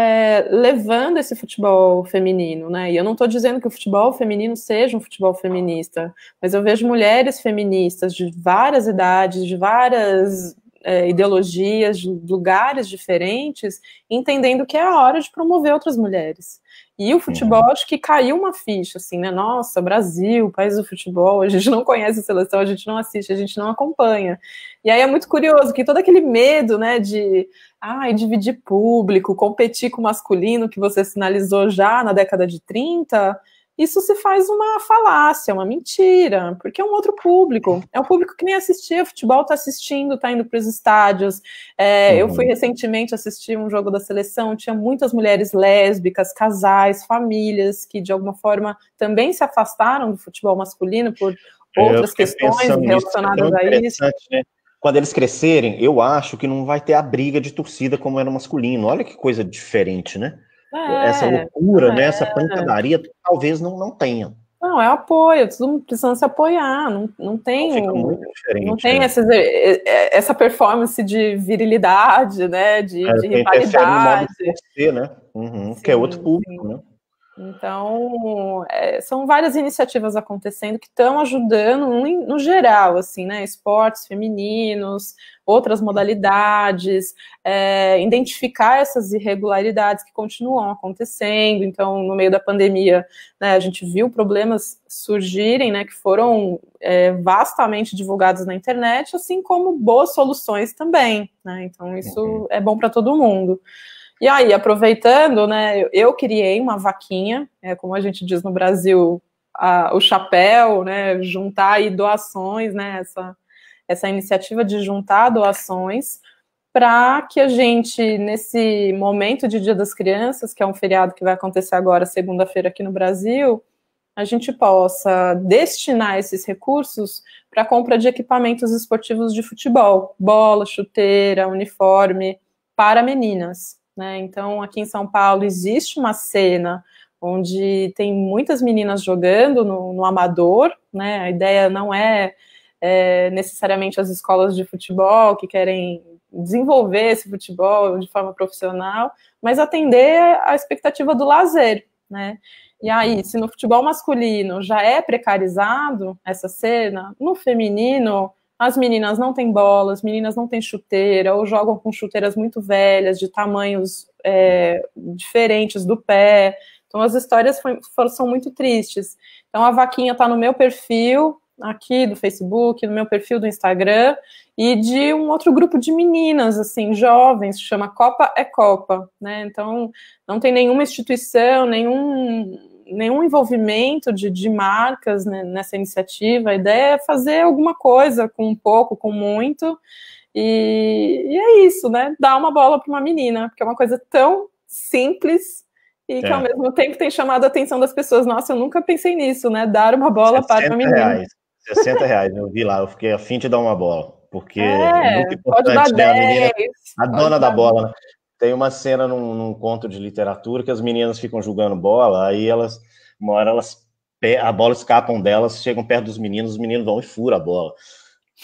é, levando esse futebol feminino, né? E eu não estou dizendo que o futebol feminino seja um futebol feminista, mas eu vejo mulheres feministas de várias idades, de várias é, ideologias, de lugares diferentes, entendendo que é a hora de promover outras mulheres. E o futebol, uhum. acho que caiu uma ficha, assim, né? Nossa, Brasil, país do futebol, a gente não conhece a seleção, a gente não assiste, a gente não acompanha. E aí é muito curioso que todo aquele medo, né, de ah, dividir público, competir com o masculino que você sinalizou já na década de 30, isso se faz uma falácia, uma mentira, porque é um outro público. É um público que nem assistia futebol, está assistindo, está indo para os estádios. É, uhum. Eu fui recentemente assistir um jogo da seleção, tinha muitas mulheres lésbicas, casais, famílias que de alguma forma também se afastaram do futebol masculino por outras questões relacionadas é a isso. Né? Quando eles crescerem, eu acho que não vai ter a briga de torcida como era masculino. Olha que coisa diferente, né? É, essa loucura, é. né? Essa pancadaria, talvez não, não tenha. Não, é apoio, todo mundo precisa se apoiar, não, não tem, não, não tem né? essa, essa performance de virilidade, né, de, é, de rivalidade. Você, né? Uhum, sim, que é outro público, sim. né? Então, é, são várias iniciativas acontecendo que estão ajudando no, no, geral, assim, né? Esportes femininos, outras modalidades, é, identificar essas irregularidades que continuam acontecendo. Então, no meio da pandemia, né, a gente viu problemas surgirem, né, que foram é, vastamente divulgados na internet, assim como boas soluções também. Né? Então, isso uhum. é bom para todo mundo. E aí, aproveitando, né, eu criei uma vaquinha, é, como a gente diz no Brasil, a, o chapéu, né, juntar aí doações, né, essa, essa iniciativa de juntar doações para que a gente, nesse momento de Dia das Crianças, que é um feriado que vai acontecer agora, segunda-feira aqui no Brasil, a gente possa destinar esses recursos para a compra de equipamentos esportivos de futebol, bola, chuteira, uniforme, para meninas. Né? Então, aqui em São Paulo existe uma cena onde tem muitas meninas jogando no, no amador, né? A ideia não é, é, necessariamente as escolas de futebol que querem desenvolver esse futebol de forma profissional, mas atender a expectativa do lazer, né? E aí, se no futebol masculino já é precarizado essa cena, no feminino as meninas não têm bola, as meninas não têm chuteira, ou jogam com chuteiras muito velhas, de tamanhos é, diferentes do pé. Então as histórias foi, foram, são muito tristes. Então a vaquinha está no meu perfil aqui do Facebook, no meu perfil do Instagram e de um outro grupo de meninas assim jovens, chama Copa é Copa, né? Então não tem nenhuma instituição, nenhum nenhum envolvimento de, de marcas né, nessa iniciativa. A ideia é fazer alguma coisa com um pouco, com muito. E, e é isso, né? Dar uma bola para uma menina, porque é uma coisa tão simples e que é. ao mesmo tempo tem chamado a atenção das pessoas. Nossa, eu nunca pensei nisso, né? Dar uma bola para uma menina. Reais. 60 reais, eu vi lá, eu fiquei afim de dar uma bola, porque é, é muito importante, né? A, menina, a dona da bola, né? Tem uma cena num, num, conto de literatura que as meninas ficam jogando bola, aí elas, uma hora elas, a bola escapam delas, chegam perto dos meninos, os meninos vão e furam a bola.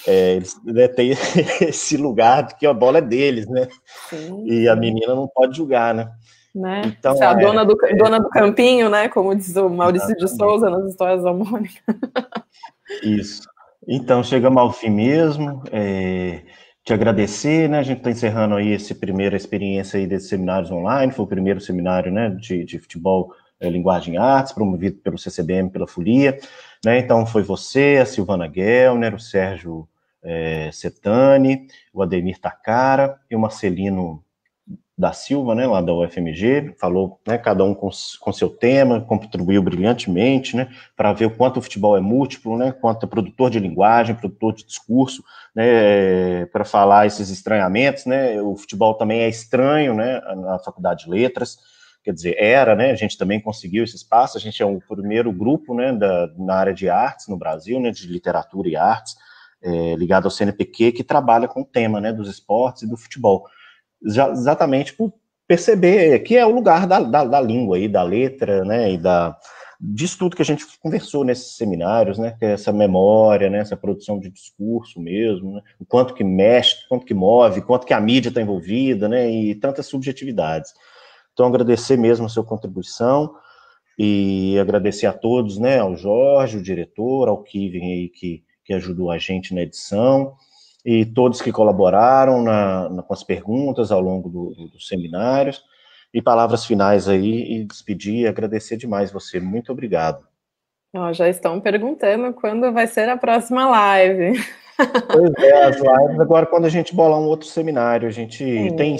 É, eles né, têm *laughs* esse lugar de que a bola é deles, né? Sim. E a menina não pode julgar, né? Né? Então, é, a dona do, é, dona do campinho, né? Como diz o Maurício exatamente. de Souza nas histórias da Mônica. Isso. Então, chegamos ao fim mesmo. É, te agradecer, né? A gente está encerrando aí essa primeira experiência aí desses seminários online. Foi o primeiro seminário, né, de, de futebol, é, linguagem e artes, promovido pelo CCBM, pela Folia. Né? Então, foi você, a Silvana Gellner, o Sérgio é, o Ademir Takara e o Marcelino da Silva, né, lá da UFMG, falou, né, cada um com, com seu tema, contribuiu brilhantemente, né, para ver o quanto o futebol é múltiplo, né, quanto é produtor de linguagem, produtor de discurso, né, para falar esses estranhamentos, né, o futebol também é estranho, né, na Faculdade de Letras, quer dizer, era, né, a gente também conseguiu esse espaço, a gente é o primeiro grupo, né, da, na área de artes no Brasil, né, de literatura e artes, é, ligado ao CNPq, que trabalha com o tema, né, dos esportes e do futebol exatamente por perceber que é o lugar da, da, da, língua aí, da letra, né, e da, disso tudo que a gente conversou nesses seminários, né, que é essa memória, né, essa produção de discurso mesmo, né, o quanto que mexe, quanto que move, quanto que a mídia está envolvida, né, e tantas subjetividades. Então, agradecer mesmo a sua contribuição e agradecer a todos, né, ao Jorge, o diretor, ao Kevin aí que, que ajudou a gente na edição, e todos que colaboraram na, na, com as perguntas ao longo do, do, dos seminários. E palavras finais aí, e despedir e agradecer demais você. Muito obrigado. Já estão perguntando quando vai ser a próxima live. Pois é, as lives, agora quando a gente bolar um outro seminário, a gente tem,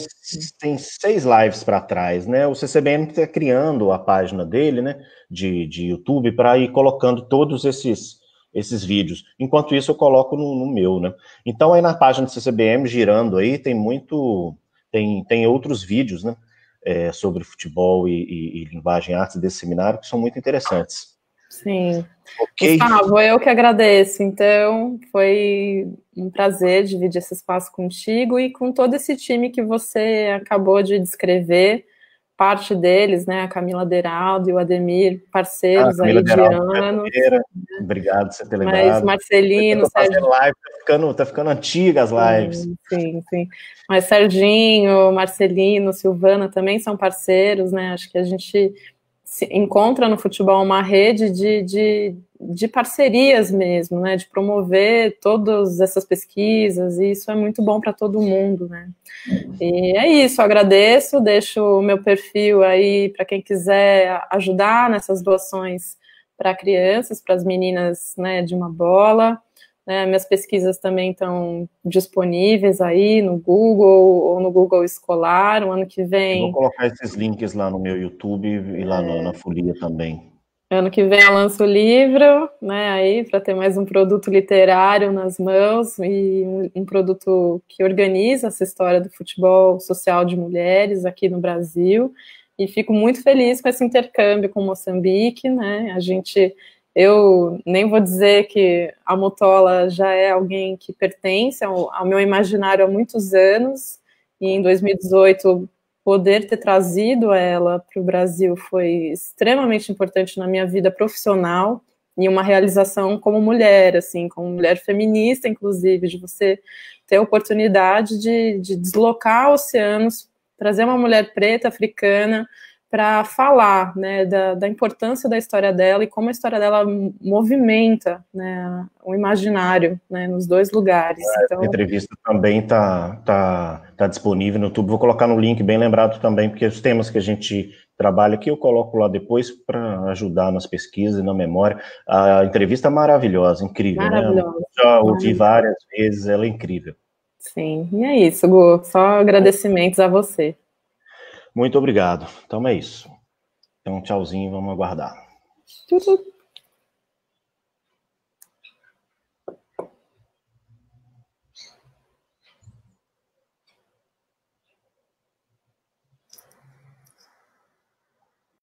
tem seis lives para trás, né? O CCBM está criando a página dele, né, de, de YouTube, para ir colocando todos esses esses vídeos. Enquanto isso, eu coloco no, no, meu, né? Então, aí na página do CCBM, girando aí, tem muito, tem, tem outros vídeos, né? É, sobre futebol e, e, e, linguagem e artes desse seminário que são muito interessantes. Sim. Ok. Gustavo, eu que agradeço. Então, foi um prazer dividir esse espaço contigo e com todo esse time que você acabou de descrever parte deles, né, a Camila Deraldo e o Ademir, parceiros ah, aí de anos. Obrigado por você ter lembrado. Mas Marcelino, Sérgio... Live, tá, ficando, tá ficando antiga as lives. Sim, sim, sim. Mas Serginho, Marcelino, Silvana também são parceiros, né, acho que a gente encontra no futebol uma rede de, de, de parcerias mesmo, né, de promover todas essas pesquisas, e isso é muito bom para todo mundo, né. E é isso, agradeço, deixo o meu perfil aí para quem quiser ajudar nessas doações para crianças, para as meninas, né, de uma bola, né, minhas pesquisas também estão disponíveis aí no Google ou no Google Escolar. O ano que vem. Eu vou colocar esses links lá no meu YouTube e lá é... na Folia também. Ano que vem eu lanço o livro, né, aí para ter mais um produto literário nas mãos e um, um, produto que organiza essa história do futebol social de mulheres aqui no Brasil. E fico muito feliz com esse intercâmbio com Moçambique, né? A gente eu nem vou dizer que a Motola já é alguém que pertence ao, ao meu imaginário há muitos anos, e em 2018 poder ter trazido ela para o Brasil foi extremamente importante na minha vida profissional. e uma realização como mulher, assim, como mulher feminista, inclusive, de você ter a oportunidade de, de deslocar oceanos, trazer uma mulher preta, africana, para falar né, da, da, importância da história dela e como a história dela movimenta né, o imaginário né, nos dois lugares. É, então... A entrevista também está tá, tá disponível no YouTube. Vou colocar no link, bem lembrado também, porque os temas que a gente trabalha aqui eu coloco lá depois para ajudar nas pesquisas e na memória. A entrevista é maravilhosa, incrível. Né? Maravilhosa. Né? já ouvi várias vezes, ela é incrível. Sim, e é isso, Gu. Só agradecimentos a você. Muito obrigado. Então é isso. Então, tchauzinho, vamos aguardar. Tchau, tchau.